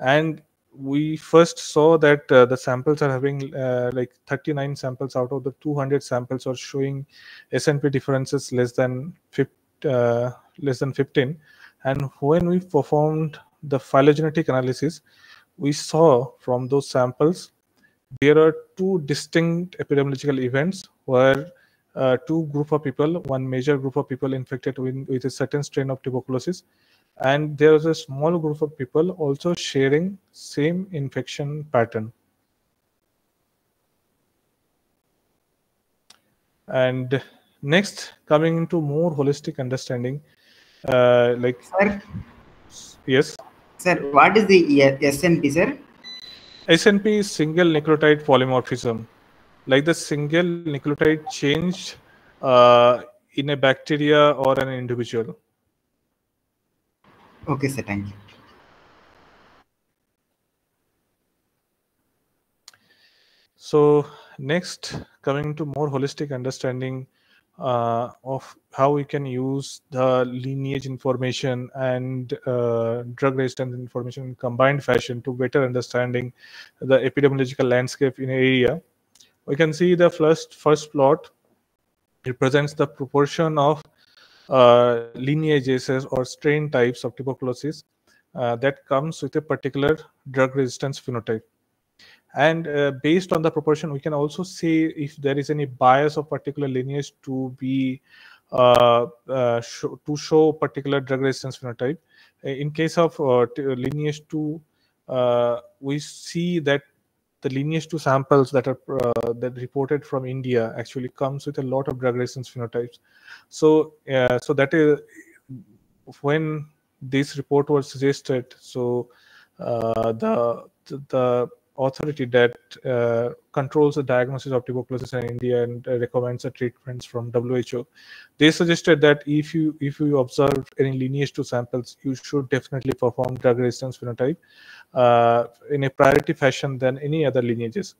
And we first saw that uh, the samples are having uh, like 39 samples out of the 200 samples are showing SNP differences less than 50, uh, less than 15 and when we performed the phylogenetic analysis we saw from those samples there are two distinct epidemiological events where uh, two group of people one major group of people infected with, with a certain strain of tuberculosis and there is a small group of people also sharing same infection pattern. And next coming into more holistic understanding uh, like sir? Yes? Sir what is the snp sir? Snp is single nucleotide polymorphism. Like the single nucleotide changed uh, in a bacteria or an individual Okay, sir. Thank you. So next, coming to more holistic understanding uh, of how we can use the lineage information and uh, drug resistance information in combined fashion to better understanding the epidemiological landscape in area. We can see the first first plot represents the proportion of uh, lineages or strain types of tuberculosis uh, that comes with a particular drug resistance phenotype. And uh, based on the proportion, we can also see if there is any bias of particular lineage to be uh, uh, sh to show particular drug resistance phenotype. In case of uh, lineage 2, we see that the lineage to samples that are uh, that reported from India actually comes with a lot of drug resistance phenotypes. So uh, so that is when this report was suggested. So uh, the the authority that uh, controls the diagnosis of tuberculosis in India and uh, recommends the treatments from WHO. They suggested that if you if you observe any lineage to samples, you should definitely perform drug resistance phenotype uh, in a priority fashion than any other lineages.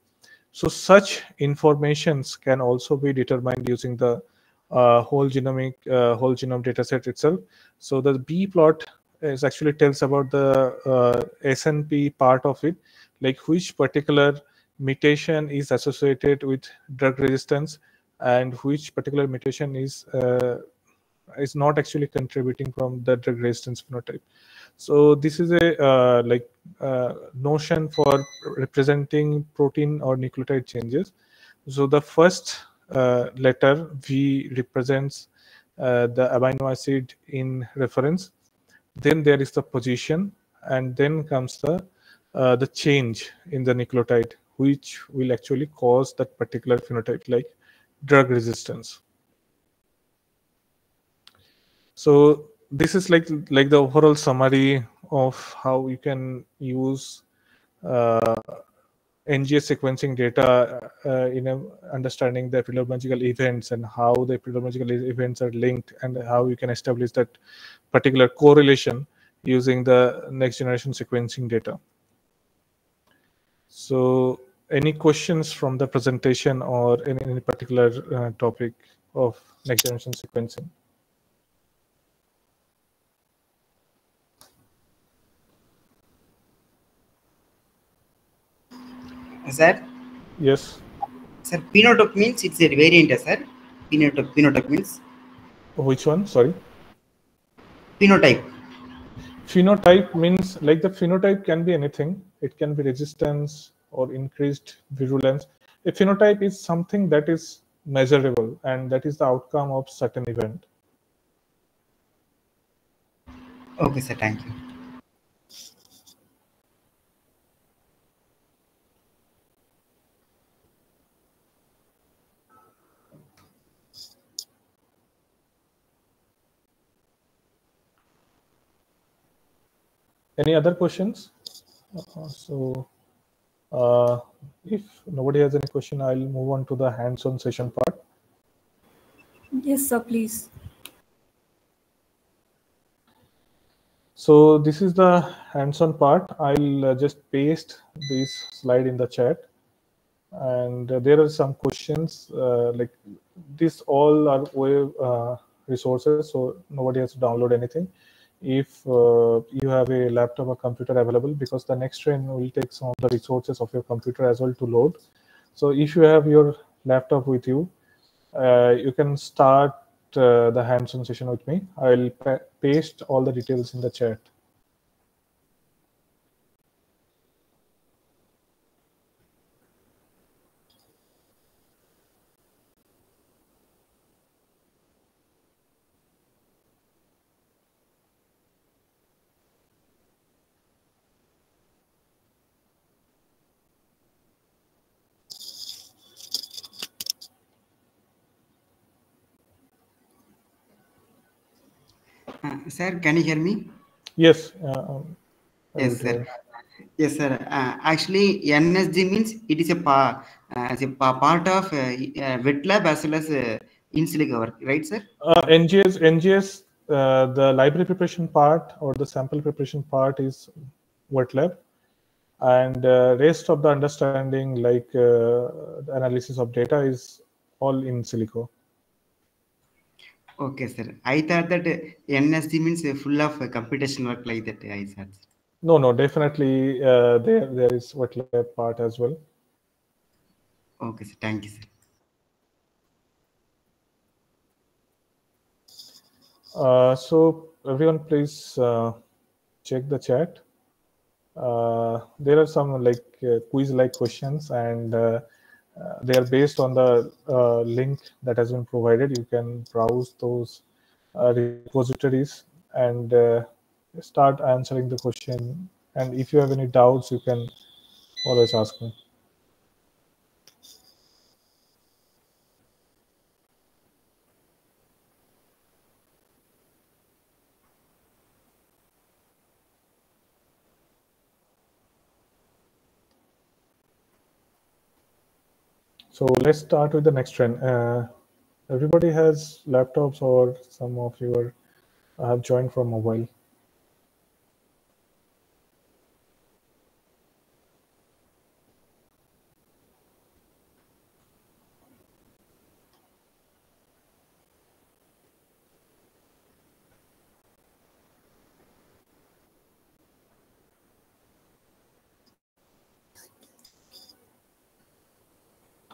So such informations can also be determined using the uh, whole genomic uh, whole genome dataset itself. So the B plot is actually tells about the uh, SNP part of it like which particular mutation is associated with drug resistance and which particular mutation is uh, is not actually contributing from the drug resistance phenotype. So this is a uh, like uh, notion for representing protein or nucleotide changes. So the first uh, letter v represents uh, the amino acid in reference. Then there is the position and then comes the uh, the change in the nucleotide, which will actually cause that particular phenotype like drug resistance. So this is like like the overall summary of how you can use uh, NGS sequencing data uh, in a, understanding the epidemiological events and how the epidemiological events are linked and how you can establish that particular correlation using the next generation sequencing data. So any questions from the presentation or any, any particular uh, topic of next generation sequencing? Sir, Yes. sir, phenotype means it's a variant, sir. Phenotype, phenotype means Which one? Sorry. phenotype. Phenotype means like the phenotype can be anything. It can be resistance or increased virulence. A phenotype is something that is measurable and that is the outcome of certain event. Okay, sir. Thank you. Any other questions? Uh, so uh, if nobody has any question, I'll move on to the hands-on session part. Yes, sir, please. So this is the hands-on part. I'll uh, just paste this slide in the chat. And uh, there are some questions uh, like this all are web uh, resources, so nobody has to download anything. If uh, you have a laptop or computer available, because the next train will take some of the resources of your computer as well to load. So if you have your laptop with you, uh, you can start uh, the hands-on session with me. I'll pa paste all the details in the chat. Uh, sir, can you hear me? Yes. Uh, Yes, sir. Yes, sir. Uh, actually, NSG means it is a, pa, uh, a pa- part of uh, uh, wet lab as well as uh, in silico work, right, sir? Uh, NGS, NGS, uh, the library preparation part or the sample preparation part is wet lab, and uh, rest of the understanding, like uh, analysis of data, is all in silico. Okay, sir. I thought that uh, NSG means uh, full of uh, computation work like that. I thought. No, no, definitely uh, there there is wet lab part as well. Okay, sir. Thank you, sir. Uh, so everyone, please uh, check the chat. Uh, there are some like uh, quiz-like questions, and they are based on the uh, link that has been provided. You can browse those uh, repositories and uh, start answering the question. And if you have any doubts, you can always ask me. So let's start with the Nextstrain. Uh, everybody has laptops or some of you are, have joined from mobile.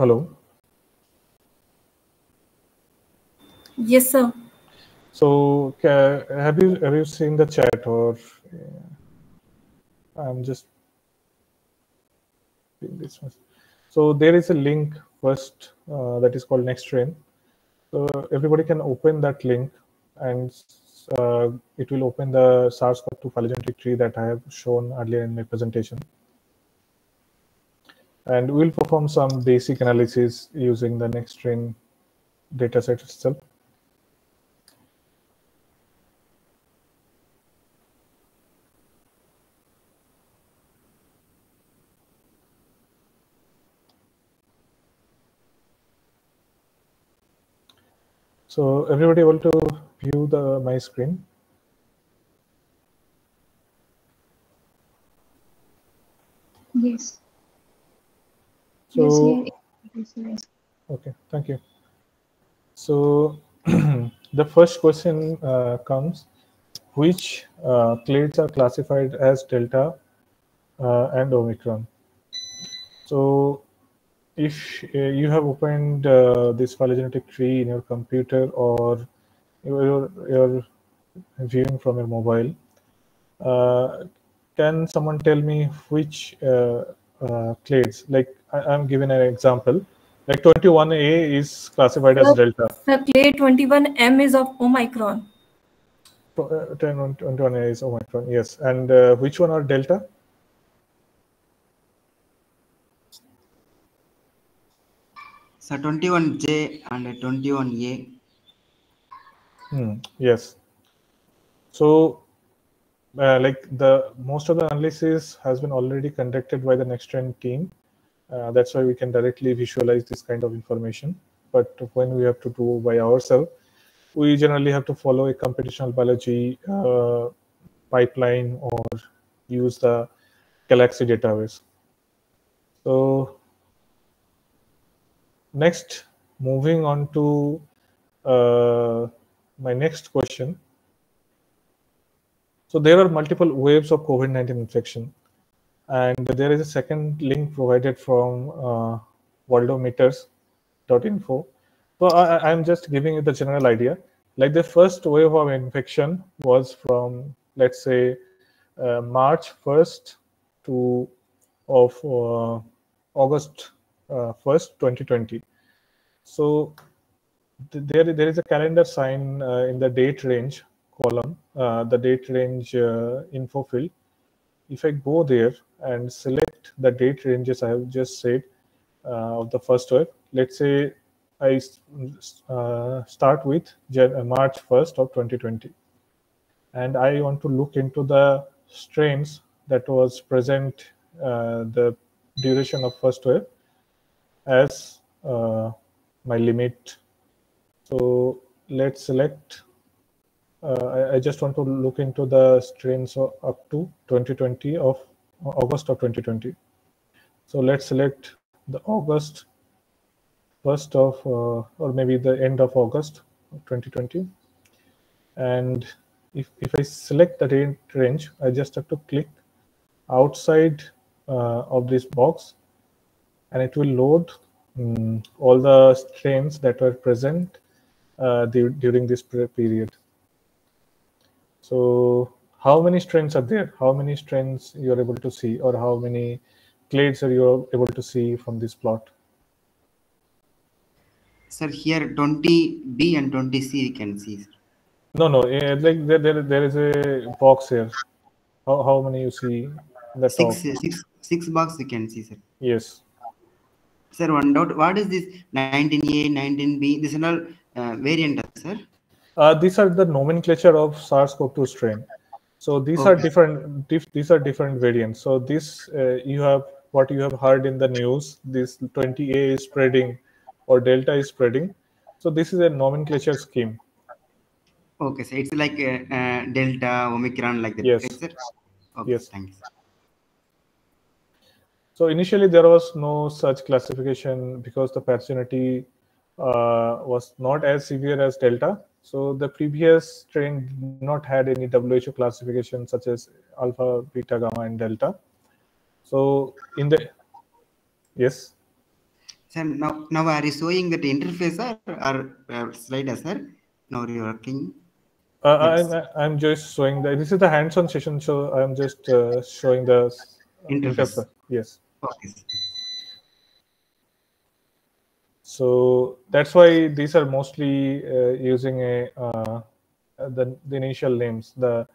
Hello. Yes, sir. So have you have you seen the chat or uh, I'm just doing this one. So there is a link first uh, that is called Nextstrain. So everybody can open that link and uh, it will open the SARS-CoV-2 phylogenetic tree that I have shown earlier in my presentation. And we'll perform some basic analysis using the Nextstrain dataset itself. So everybody able to view the my screen? Yes. So we are able to see yes. okay, thank you. So the first question uh, comes: Which uh, clades are classified as Delta uh, and Omicron? So if uh, you have opened uh, this phylogenetic tree in your computer or you're, you're viewing from your mobile, uh, can someone tell me which uh, uh, clades? Like I, I'm giving an example. Like 21A is classified as Delta. sir, clade 21M is of Omicron. Tw- uh, 10 on- 21A is Omicron, yes. And uh, which one are Delta? So 21J and 21A. Hmm, yes. So, uh, like the most of the analysis has been already conducted by the Nextstrain team. Uh, that's why we can directly visualize this kind of information. But when we have to do by ourselves, we generally have to follow a computational biology uh, pipeline or use the Galaxy database. So next, moving on to uh, my next question. So there are multiple waves of COVID-19 infection, and there is a second link provided from uh, worldometers.info. So I, I'm just giving you the general idea. Like the first wave of infection was from, let's say, uh, March 1st to of uh, August uh, 1st, 2020. So th- there, there is a calendar sign uh, in the date range column, uh, the date range uh, info field. If I go there and select the date ranges I have just said uh, of the first wave, let's say I uh, start with uh, March 1st of 2020. And I want to look into the strains that was present uh, the duration of first wave as uh, my limit. So let's select, uh, I, I just want to look into the strains up to 2020 of August of 2020. So let's select the August 1st of, uh, or maybe the end of August of 2020. And if, if I select the range, I just have to click outside uh, of this box and it will load mm, all the strains that were present uh, du- during this period. So how many strains are there? How many strains you're able to see or how many clades are you able to see from this plot? Sir, here 20B and 20C we can see. No, no, eh, like there, there, there is a box here. How, how many you see in the top? Six, six, six box we can see, sir. Yes. Sir, one doubt. What is this 19A, 19B? This is all uh, variant, sir. Uh, these are the nomenclature of SARS-CoV-2 strain. So these are different. Dif- these are different variants. So this uh, you have what you have heard in the news, this 20A is spreading or Delta is spreading. So this is a nomenclature scheme. Okay, so it's like uh, uh, Delta, Omicron, like that. Yes. Okay, Yes. Thanks. So initially there was no such classification because the pathogenicity uh, was not as severe as Delta. So the previous strain did not had any WHO classification such as alpha, beta, gamma, and delta. So in the yes, Sir, now, now are you showing that interface or, or uh, slide, sir? Now you're working. uh, Yes. I'm I'm just showing the this is the hands-on session, so I'm just uh, showing the s- Interface. Yes. Okay. So that's why these are mostly uh, using a uh, the, the initial names. The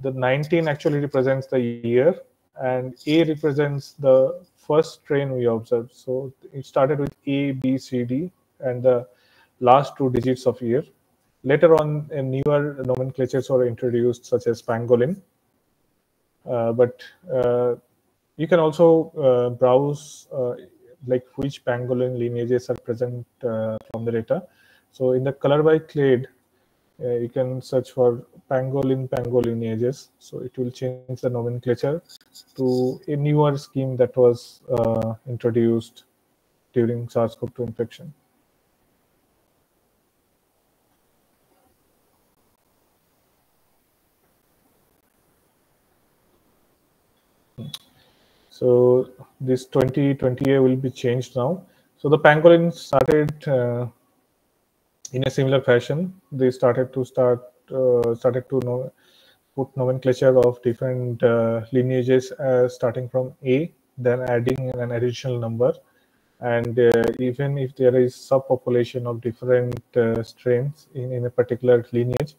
the 19 actually represents the year, and A represents the first train we observed. So it started with A, B, C, D, and the last two digits of year. Later on, newer nomenclatures were introduced, such as pangolin. Uh, but uh, you can also uh, browse uh, like which pangolin lineages are present uh, from the data. So in the color by clade, uh, you can search for pangolin pangolin lineages. So it will change the nomenclature to a newer scheme that was uh, introduced during SARS-CoV-2 infection. So this 2020A will be changed now. So the pangolin started uh, in a similar fashion. They started to start uh, started to know, put nomenclature of different uh, lineages starting from A, then adding an additional number. And uh, even if there is subpopulation of different uh, strains in, in a particular lineage,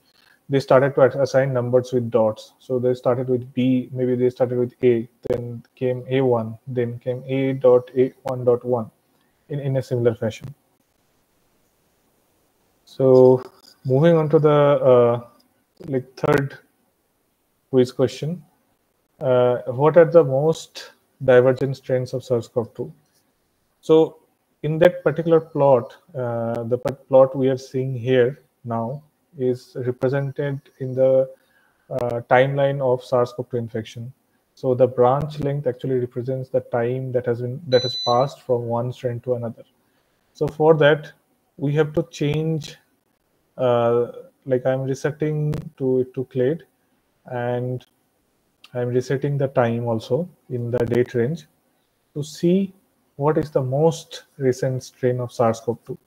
they started to assign numbers with dots. So they started with B, maybe they started with A, then came A1, then came A dot A1 dot 1 in, in a similar fashion. So moving on to the uh, like third quiz question. Uh, what are the most divergent strains of SARS-CoV-2? So in that particular plot, uh, the plot we are seeing here now is represented in the uh, timeline of SARS-CoV-2 infection. So the branch length actually represents the time that has been that has passed from one strain to another. So for that, we have to change. Uh, like I'm resetting to it to clade, and I'm resetting the time also in the date range to see what is the most recent strain of SARS-CoV-2.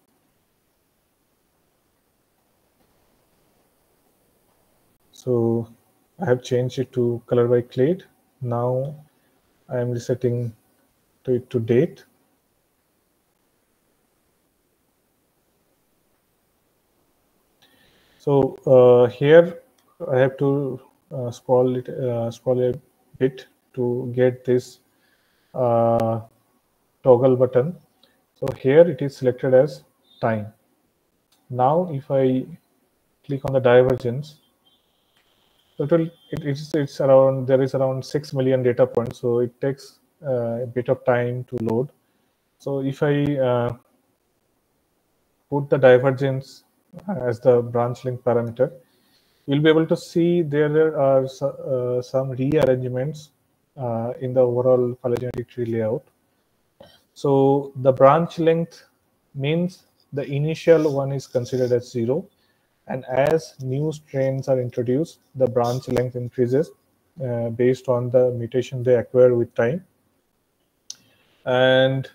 So I have changed it to color by clade. Now I am resetting to it to date. So uh, here I have to uh, scroll it, uh, scroll a bit to get this uh, toggle button. So here it is selected as time. Now if I click on the divergence, so it will, it, it's, it's around, there is around 6 million data points. So it takes uh, a bit of time to load. So if I uh, put the divergence as the branch length parameter, you'll be able to see there are uh, some rearrangements uh, in the overall phylogenetic tree layout. So the branch length means the initial one is considered as zero. And as new strains are introduced, the branch length increases uh, based on the mutation they acquire with time. And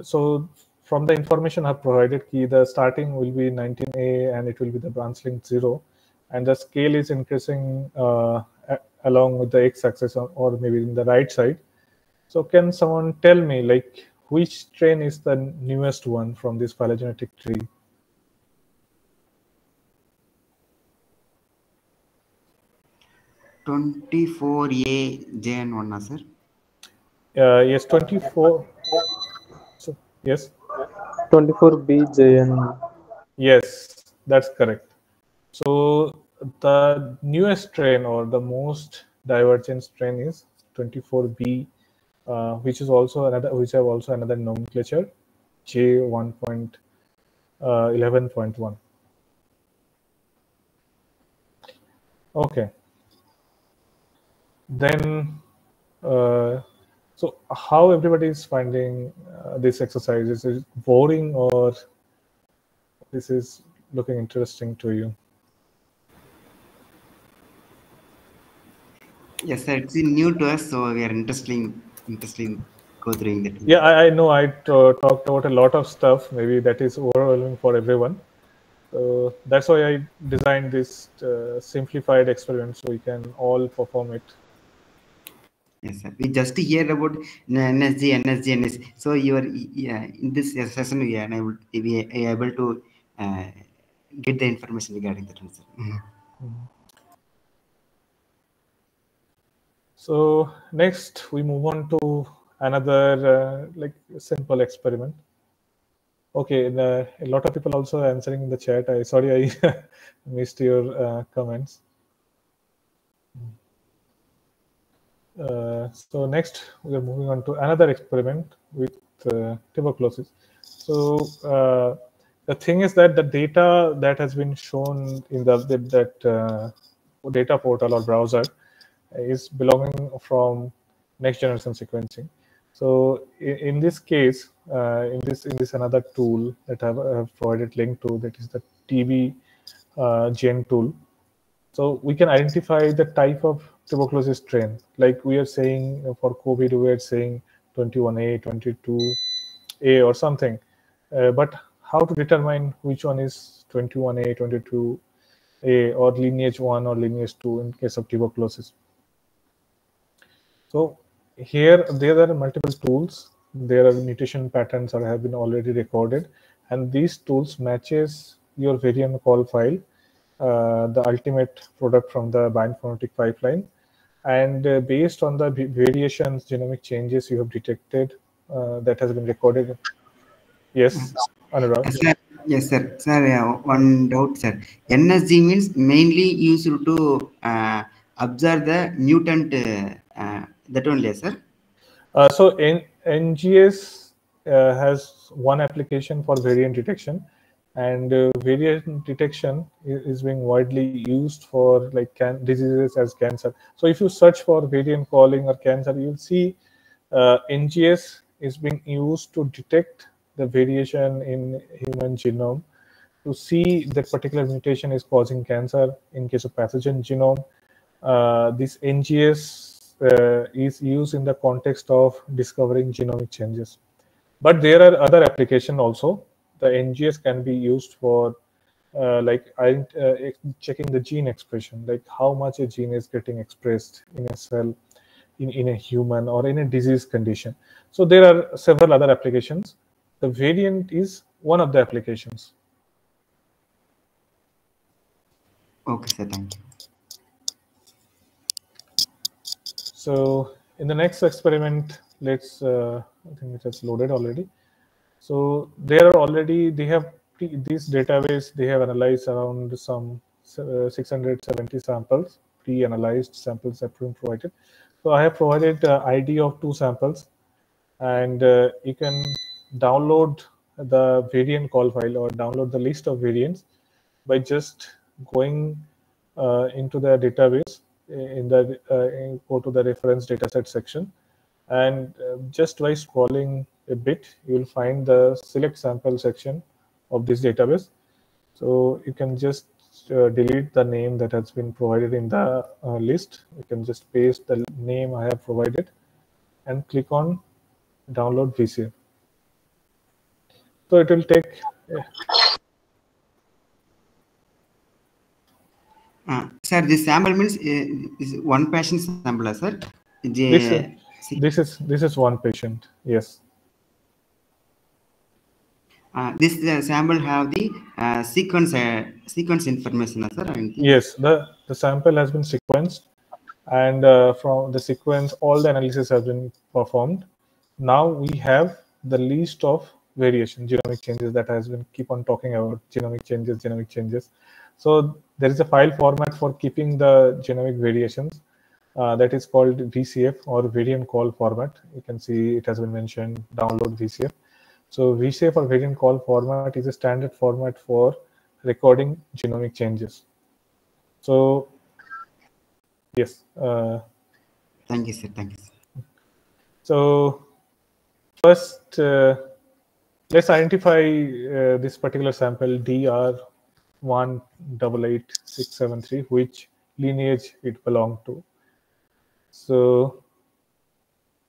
so from the information I've provided, the starting will be 19A and it will be the branch length zero. And the scale is increasing uh, along with the x-axis or maybe in the right side. So can someone tell me like which strain is the newest one from this phylogenetic tree? Twenty-four A JN one, sir. Uh, yes, 24. So, yes, 24BJN. yes, that's correct. So the newest strain or the most divergent strain is 24B uh, which is also another, which have also another nomenclature, J1.11.1. Okay. Then, uh, so how everybody is finding uh, this exercise? Is it boring or this is looking interesting to you? Yes, sir. It's new to us, so we are interesting, interesting go through that. Yeah, I, I know I talked about a lot of stuff. Maybe that is overwhelming for everyone. So that's why I designed this uh, simplified experiment so we can all perform it. Yes, sir. We just hear about NSG, NSG, NSG. So you are yeah, in this session we are able, we are able to uh, get the information regarding that. Sir. Mhm. So next we move on to another uh, like simple experiment. Okay, the, a lot of people also answering in the chat. I sorry I missed your uh, comments. Uh, so next we are moving on to another experiment with uh, tuberculosis. So uh, the thing is that the data that has been shown in the that uh, data portal or browser is belonging from next generation sequencing. So in, in this case, uh, in this in this another tool that I have, I have provided link to that is the TB Gen tool. So we can identify the type of tuberculosis strain. Like we are saying for COVID, we are saying 21A, 22A or something. Uh, but how to determine which one is 21A, 22A or lineage 1 or lineage 2 in case of tuberculosis? So here there are multiple tools. There are mutation patterns that have been already recorded, and these tools matches your variant call file, the ultimate product from the bioinformatic pipeline, and uh, based on the variations, genomic changes you have detected uh, that has been recorded. Yes, Anurag. Sir, yes, sir. Sir, uh, one doubt, sir. NSG means mainly used to uh, observe the mutant. Uh, uh, that only, sir. Uh, so N NGS uh, has one application for variant detection, and uh, variant detection is, being widely used for like can diseases as cancer. So if you search for variant calling or cancer, you'll see uh, NGS is being used to detect the variation in human genome to see that particular mutation is causing cancer in case of pathogen genome. Uh, this NGS uh, is used in the context of discovering genomic changes. But there are other applications also. The NGS can be used for uh, like uh, checking the gene expression, like how much a gene is getting expressed in a cell, in, in a human or in a disease condition. So there are several other applications. The variant is one of the applications. Okay, sir, thank you. So in the next experiment, let's, uh, I think it has loaded already. So there are already, they have this database, they have analyzed around some uh, 670 samples, pre-analyzed samples have been provided. So I have provided uh, ID of two samples and uh, you can download the variant call file or download the list of variants by just going uh, into the database in the uh, in, go to the reference dataset section and uh, just by scrolling a bit you will find the select sample section of this database. So you can just uh, delete the name that has been provided in the uh, list. You can just paste the name i have provided and click on download vcf so it will take uh, sir, this sample means uh, is one patient sample, sir. This is, this is this is one patient. Yes. Uh, this uh, sample have the uh, sequence uh, sequence information, sir. Yes, the the sample has been sequenced, and uh, from the sequence, all the analysis has been performed. Now we have the list of variation genomic changes that has been keep on talking about genomic changes, genomic changes. So there is a file format for keeping the genomic variations. Uh, that is called VCF or variant call format. You can see it has been mentioned download VCF. So VCF or variant call format is a standard format for recording genomic changes. So yes. Uh, Thank you, sir. Thank you. Sir. so first, uh, let's identify uh, this particular sample DR188673, which lineage it belonged to. So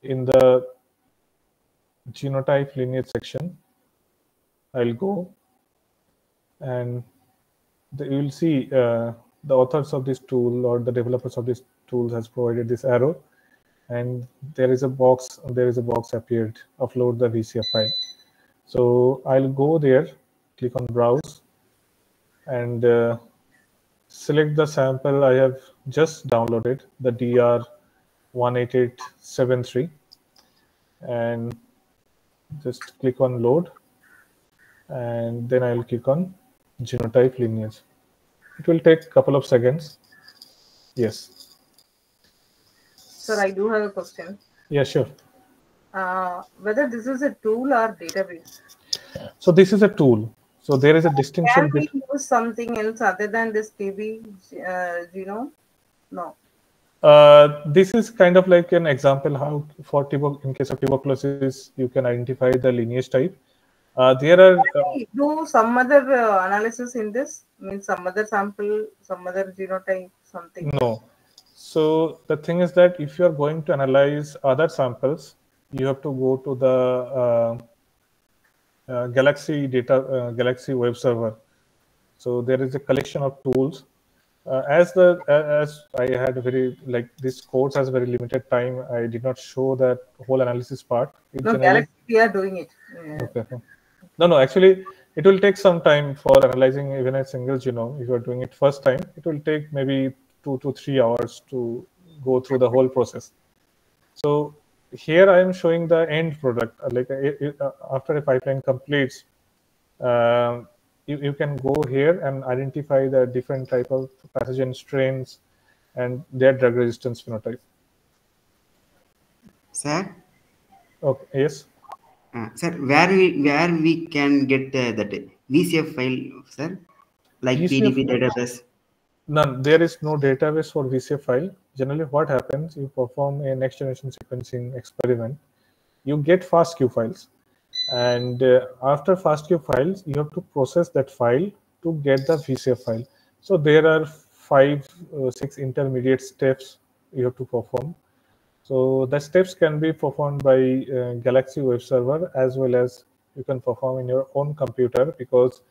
in the genotype lineage section, I'll go and the, you will see uh, the authors of this tool or the developers of this tool has provided this arrow. And there is a box there is a box appeared upload the vcf file. So i'll go there click on browse and uh, select the sample i have just downloaded the dr 18873 and just click on load and then i'll click on genotype lineage it will take a couple of seconds yes Sir, I do have a question. yeah sure Uh, whether this is a tool or database? so this is a tool so there is a distinction Can we use something else other than this TB uh, genome? No. Uh, this is kind of like an example how for in case of tuberculosis you can identify the lineage type uh, there are we do some other uh, analysis in this? means some other sample, some other genotype, something. No. So the thing is that if you are going to analyze other samples, you have to go to the uh, uh, Galaxy data, uh, Galaxy web server. So there is a collection of tools. Uh, as the as I had a very like this course has very limited time, I did not show that whole analysis part. No, Galaxy, we are doing it. Yeah. Okay. No, no, actually, it will take some time for analyzing even a single genome. If you're doing it first time, it will take maybe two to three hours to go through the whole process. So here I am showing the end product. Like uh, after a pipeline completes, um, you, you can go here and identify the different type of pathogen strains and their drug resistance phenotype. Sir, Okay, yes. uh, sir, where we where we can get uh, that VCF file, sir, like VCF PDB database. None. There is no database for VCF file. Generally, what happens, you perform a next generation sequencing experiment, you get FASTQ files. And uh, after FASTQ files, you have to process that file to get the VCF file. So there are five, uh, six intermediate steps you have to perform. So the steps can be performed by uh, Galaxy web server as well as you can perform in your own computer because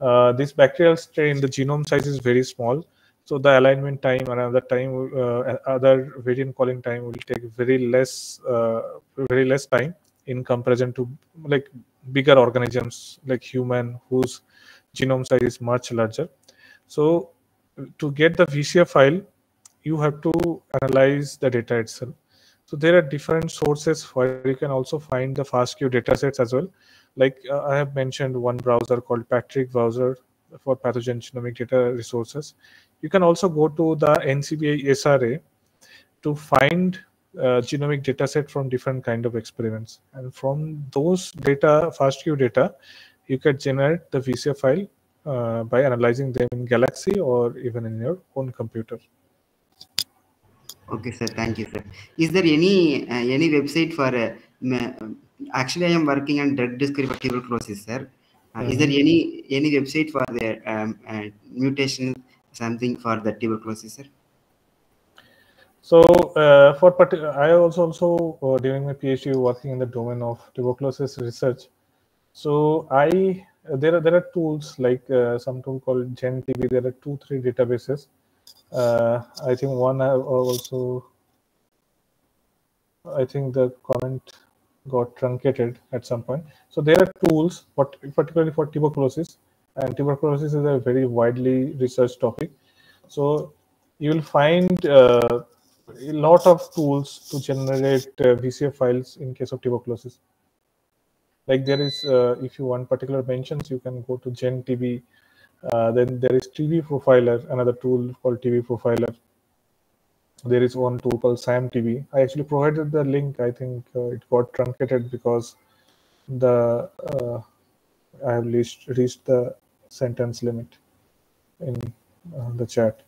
uh, this bacterial strain, the genome size is very small. So the alignment time and the time, uh, other variant calling time will take very less, uh, very less time in comparison to like bigger organisms like human whose genome size is much larger. So to get the VCF file, you have to analyze the data itself. So there are different sources where you can also find the FASTQ datasets as well. Like uh, I have mentioned one browser called PATRIC browser for pathogen genomic data resources. You can also go to the NCBI SRA to find uh, genomic dataset from different kind of experiments. And from those data, FASTQ data, you can generate the VCF file uh, by analyzing them in Galaxy or even in your own computer. Okay, sir. Thank you, sir. Is there any uh, any website for? Uh, actually, I am working on drug discovery for tuberculosis, sir. Uh, Is there any any website for the um, uh, mutation something for the tuberculosis, sir? So uh, for I also also uh, during my PhD working in the domain of tuberculosis research. So I there are there are tools like uh, some tool called GenTB. There are two three databases. Uh, I think one I also I think the comment got truncated at some point. So there are tools, but particularly for tuberculosis, and tuberculosis is a very widely researched topic. So you will find uh, a lot of tools to generate uh, VCF files in case of tuberculosis. Like there is, uh, if you want particular mentions, you can go to GenTB. Uh, then there is TB Profiler, another tool called TB Profiler. there is one tool called SAMTB. I actually provided the link. I think uh, it got truncated because the uh, I have reached, reached the sentence limit in uh, the chat.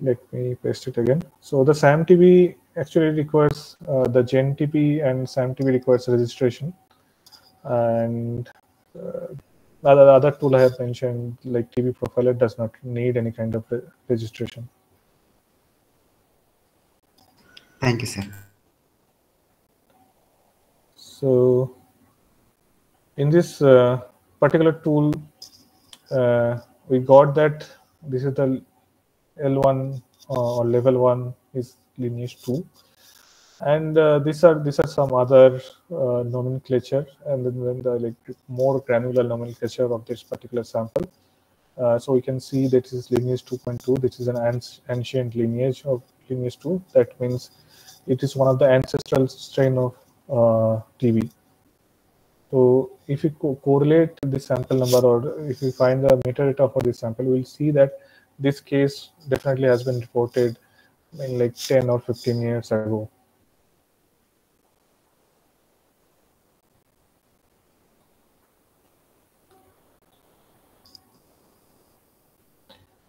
Let me paste it again. So the SAMTB actually requires uh, the GenTB and SAMTB requires registration. And uh, the other tool I have mentioned, like TB Profiler, does not need any kind of re registration. Thank you, sir. So in this uh, particular tool, uh, we got that this is the L1 uh, or level one is lineage two, and uh, these are these are some other uh, nomenclature, and then, then the like more granular nomenclature of this particular sample. So we can see that is lineage 2.2. This is an ancient lineage of lineage 2. That means it is one of the ancestral strain of uh, TB. So if you co correlate the sample number or if you find the metadata for this sample, we'll see that this case definitely has been reported in like 10 or 15 years ago.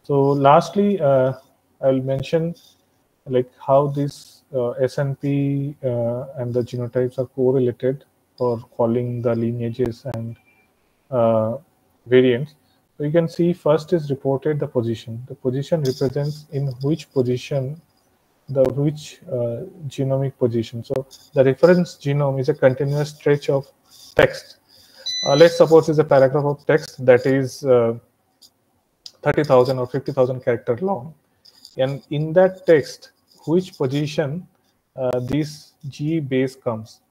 So lastly, uh, I will mention like how this uh, SNP uh, and the genotypes are correlated for calling the lineages and uh, variants. So you can see first is reported the position. The position represents in which position the which uh, genomic position. So the reference genome is a continuous stretch of text. Uh, let's suppose it's a paragraph of text that is uh, 30,000 or 50,000 character long. And in that text, which position uh, this G base comes.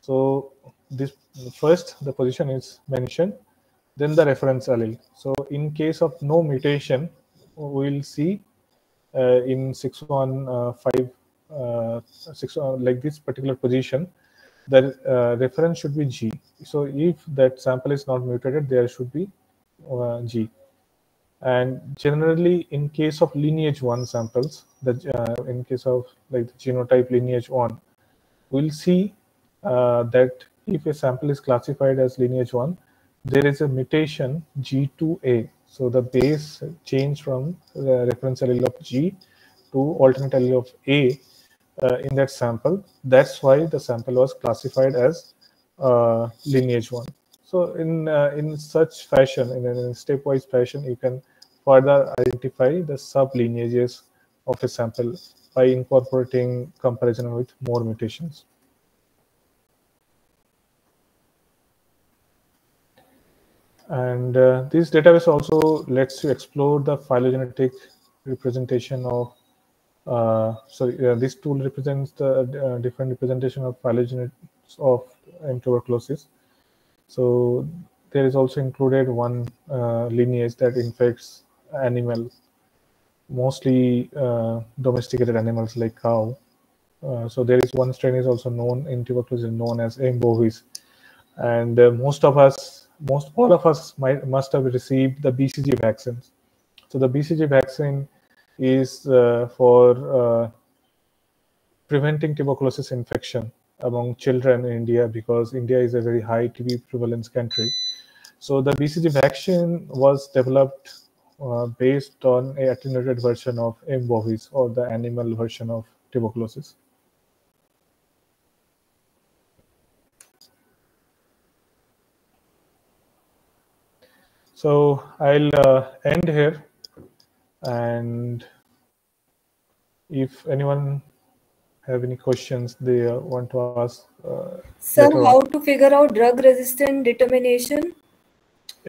So this first the position is mentioned, then the reference allele. So in case of no mutation, we'll see uh, in 615 uh, six, uh, like this particular position, the uh, reference should be G. So if that sample is not mutated, there should be uh, G. And generally, in case of lineage one samples, the uh, in case of like the genotype lineage one, we'll see uh, that if a sample is classified as lineage one, there is a mutation G2A. So the base change from the reference allele of G to alternate allele of A uh, in that sample. That's why the sample was classified as uh, lineage one. So in uh, in such fashion, in a stepwise fashion, you can further identify the sub lineages of a sample by incorporating comparison with more mutations. And uh, this database also lets you explore the phylogenetic representation of, uh, sorry, uh, this tool represents the uh, different representation of phylogenetics of M tuberculosis. So there is also included one uh, lineage that infects animal, mostly uh, domesticated animals like cow. so there is one strain is also known in tuberculosis known as M bovis. And most of us most all of us might must have received the BCG vaccines. So the BCG vaccine is uh, for uh, preventing tuberculosis infection among children in India because India is a very high TB prevalence country. So the BCG vaccine was developed uh, based on a attenuated version of M. bovis or the animal version of tuberculosis. So I'll uh, end here. And if anyone have any questions they uh, want to ask. Uh, Sir, how to figure out drug resistant determination?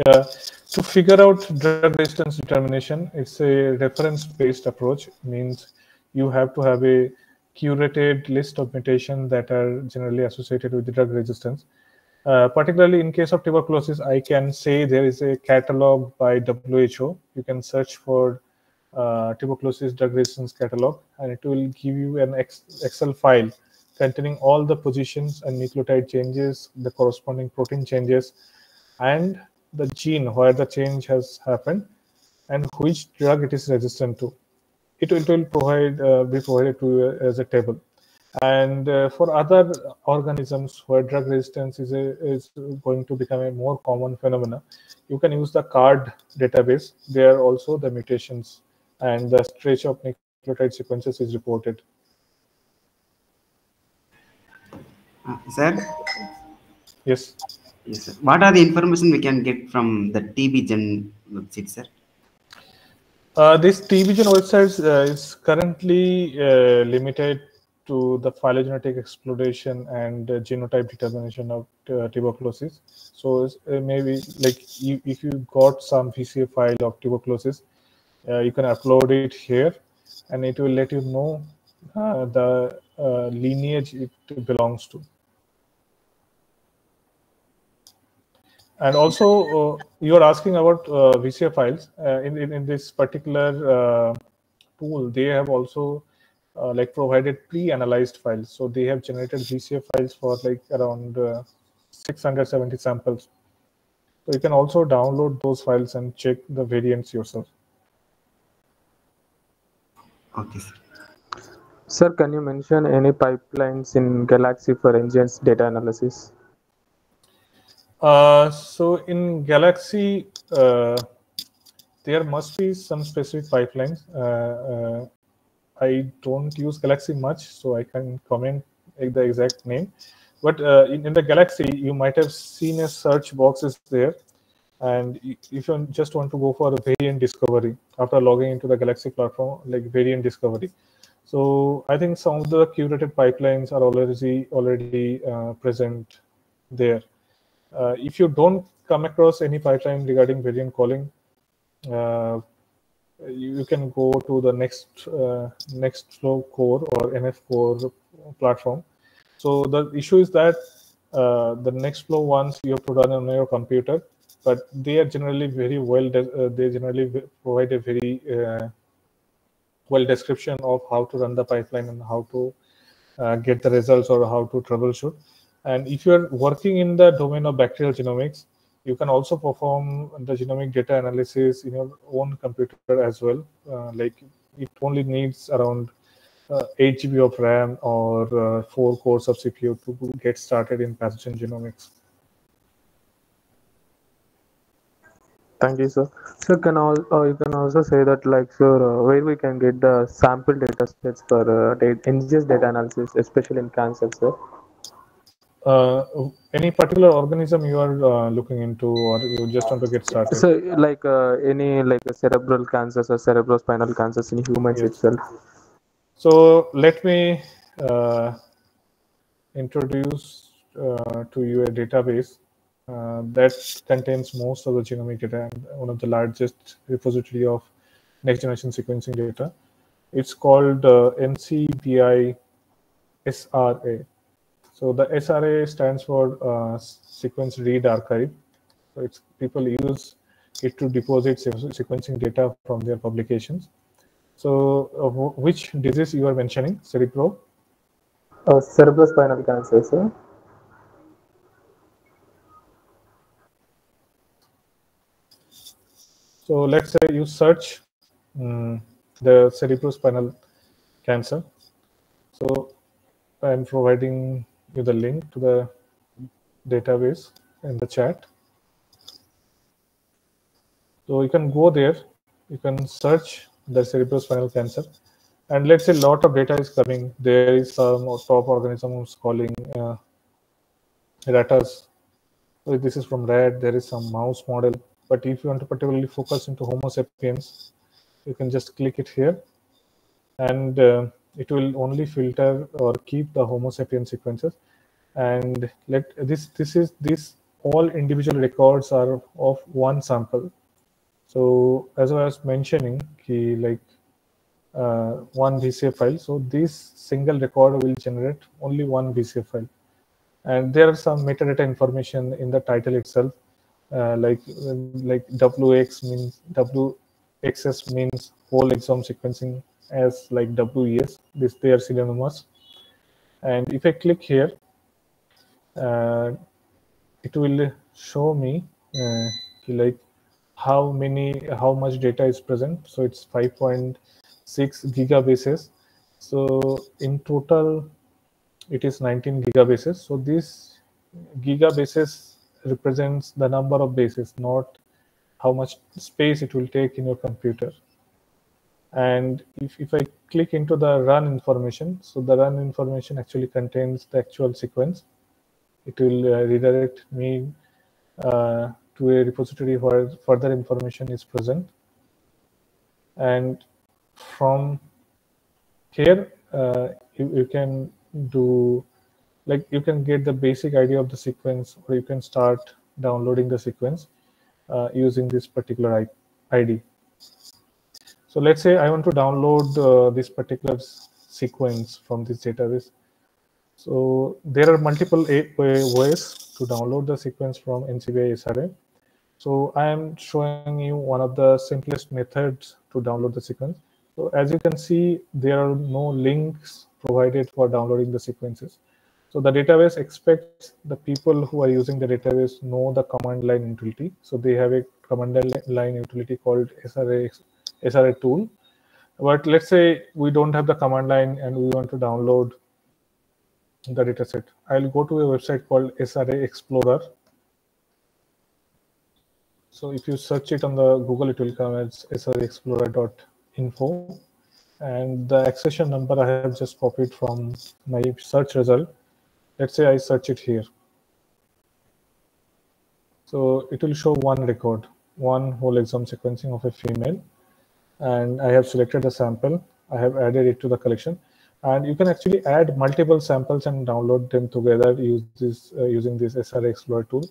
Yeah, to figure out drug resistance determination, it's a reference based approach. It means you have to have a curated list of mutations that are generally associated with the drug resistance. Uh, particularly in case of tuberculosis, I can say there is a catalog by WHO. You can search for uh, tuberculosis drug resistance catalog, and it will give you an Excel file containing all the positions and nucleotide changes, the corresponding protein changes, and the gene where the change has happened, and which drug it is resistant to. it, it will provide uh, be provided to you as a table. And uh, for other organisms where drug resistance is, a, is going to become a more common phenomena, you can use the CARD database. There also the mutations and the stretch of nucleotide sequences is reported. Uh, sir, Yes. yes, sir. What are the information we can get from the TB Gen website, sir? Uh, this TBGen website uh, is currently uh, limited to the phylogenetic exploration and uh, genotype determination of uh, tuberculosis. So uh, maybe like you, if you got some VCA file of tuberculosis, uh, you can upload it here, and it will let you know uh, the uh, lineage it belongs to. And also, you are asking about VCA files. In, in in this particular tool, they have also uh, like provided pre-analyzed files. So they have generated VCA files for like around uh, 670 samples. So you can also download those files and check the variants yourself. Okay, sir. Sir, can you mention any pipelines in Galaxy for NGS data analysis? Uh, so in Galaxy, uh, there must be some specific pipelines. I don't use Galaxy much, so I can comment the exact name. But uh, in, in the Galaxy, you might have seen a search box is there. And if you just want to go for a variant discovery after logging into the Galaxy platform, like variant discovery. So I think some of the curated pipelines are already already uh, present there. Uh, if you don't come across any pipeline regarding variant calling, uh, you, you can go to the next uh, Nextflow core or NF core platform. So the issue is that uh, the Nextflow ones you have to run on your computer, but they are generally very well. Uh, they generally provide a very uh, well description of how to run the pipeline and how to uh, get the results or how to troubleshoot. And if you're working in the domain of bacterial genomics, you can also perform the genomic data analysis in your own computer as well. Uh, like it only needs around uh, 8 GB of RAM or uh, 4 cores of CPU to get started in pathogen genomics. Thank you, sir. Sir, can all, uh, you can also say that like sir, uh, where we can get the sample data sets for uh, data, NGS data analysis, especially in cancer, sir. Uh, any particular organism you are uh, looking into or you just want to get started? So, like uh, any like cerebral cancers or cerebrospinal cancers in humans Yes. itself. So let me uh, introduce uh, to you a database uh, that contains most of the genomic data and one of the largest repository of next generation sequencing data. It's called uh, NCBI SRA. So the SRA stands for uh, Sequence Read Archive. So it's people use it to deposit sequencing data from their publications. So, uh, which disease you are mentioning? Cerebro? Uh, cerebrospinal cancer, sir. So, let's say you search mm, the cerebrospinal cancer. So, I'm providing you the link to the database in the chat. So, you can go there, you can search the cerebrospinal cancer. And let's say a lot of data is coming. There is some top organism who's calling uh, Rattus. So this is from rat. There is some mouse model. But if you want to particularly focus into Homo sapiens, you can just click it here, and uh, it will only filter or keep the Homo sapiens sequences. And let this this is this all individual records are of one sample. So as I was mentioning, ki, like uh, one VCA file. So this single record will generate only one VCA file. And there are some metadata information in the title itself, uh, like like WX means WXS means whole exome sequencing as like WES. This they are synonymous. And if I click here, uh, it will show me uh, like how many how much data is present. So it's 5.6 gigabases. So in total, it is 19 gigabases. So this gigabases represents the number of bases, not how much space it will take in your computer. And if, if I click into the run information, so the run information actually contains the actual sequence. It will uh, redirect me uh, to a repository where further information is present. And from here, uh, you, you can do, like you can get the basic idea of the sequence or you can start downloading the sequence uh, using this particular ID. So let's say I want to download uh, this particular sequence from this database. So there are multiple ways to download the sequence from NCBI SRA. So I am showing you one of the simplest methods to download the sequence. So as you can see, there are no links provided for downloading the sequences. So the database expects the people who are using the database know the command line utility. So they have a command line utility called SRA SRA tool. But let's say we don't have the command line and we want to download the dataset. I'll go to a website called SRA Explorer. So if you search it on the Google, it will come as sraexplorer.info. And the accession number I have just copied from my search result. Let's say I search it here. So it will show one record, one whole exome sequencing of a female and I have selected the sample. I have added it to the collection. And you can actually add multiple samples and download them together use this, uh, using this SRA Explorer tool.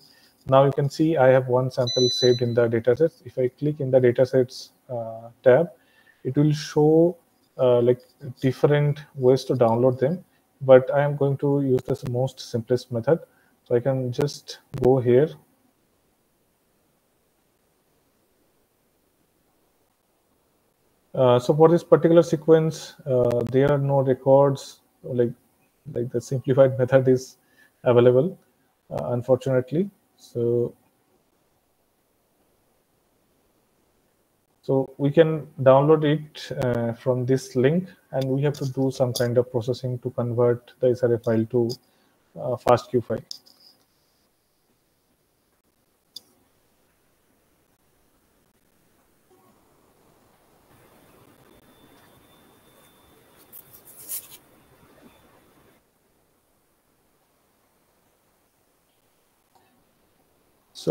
Now you can see I have one sample saved in the datasets. If I click in the datasets uh, tab, it will show uh, like different ways to download them. But I am going to use the most simplest method. So I can just go here Uh, so for this particular sequence, uh, there are no records like like the simplified method is available, uh, unfortunately. So so we can download it uh, from this link, and we have to do some kind of processing to convert the SRA file to uh, FASTQ file.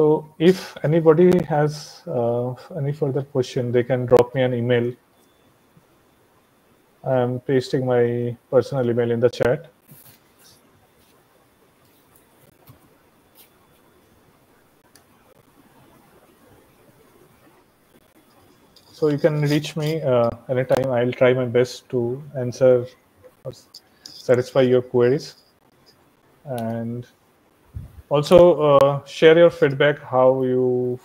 So if anybody has uh, any further question, they can drop me an email. I'm pasting my personal email in the chat. So you can reach me uh, anytime. I'll try my best to answer or satisfy your queries. And also uh, share your feedback how you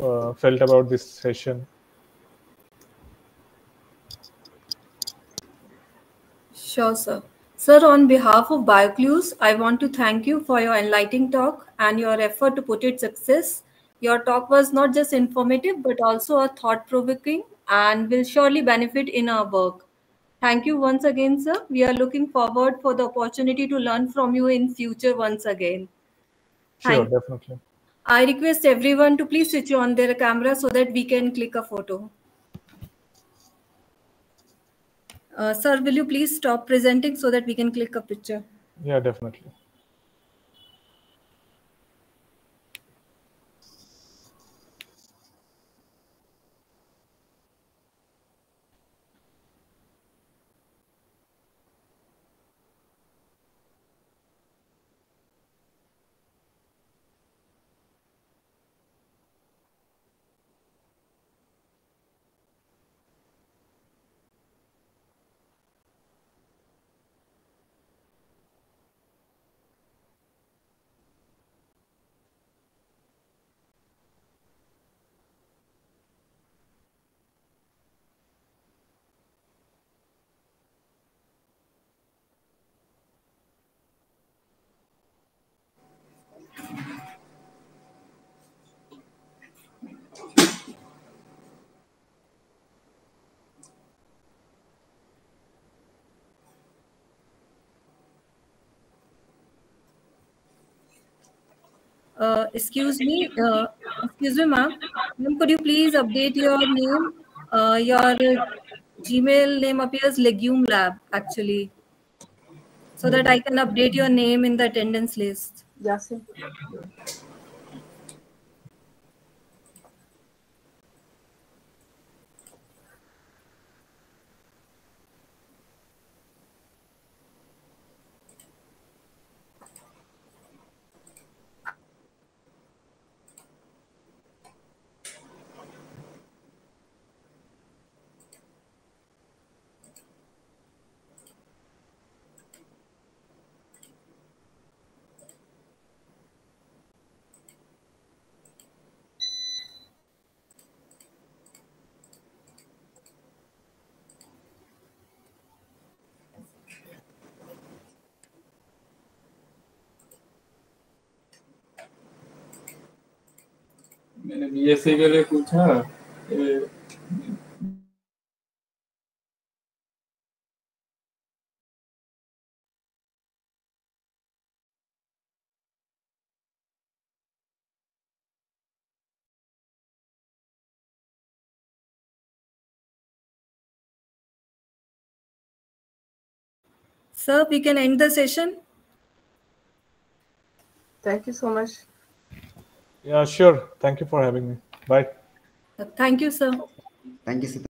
uh, felt about this session. Sure sir. Sir on behalf of bioclues i want to thank you for your enlightening talk and your effort to put it success. Your talk was not just informative but also a thought provoking and will surely benefit in our work. Thank you once again sir. We are looking forward for the opportunity to learn from you in future once again Sure, definitely. I request everyone to please switch on their camera so that we can click a photo. Uh, sir, will you please stop presenting so that we can click a picture? Yeah, definitely. Uh, excuse me, uh, excuse me, ma'am. Ma'am, could you please update your name? Uh, your Gmail name appears Legume Lab actually, so that I can update your name in the attendance list. Yasin. मैंने Yes, Utah. Sir, we can end the session. Thank you so much. Yeah, sure. Thank you for having me. Bye. Thank you, sir. Thank you, sir.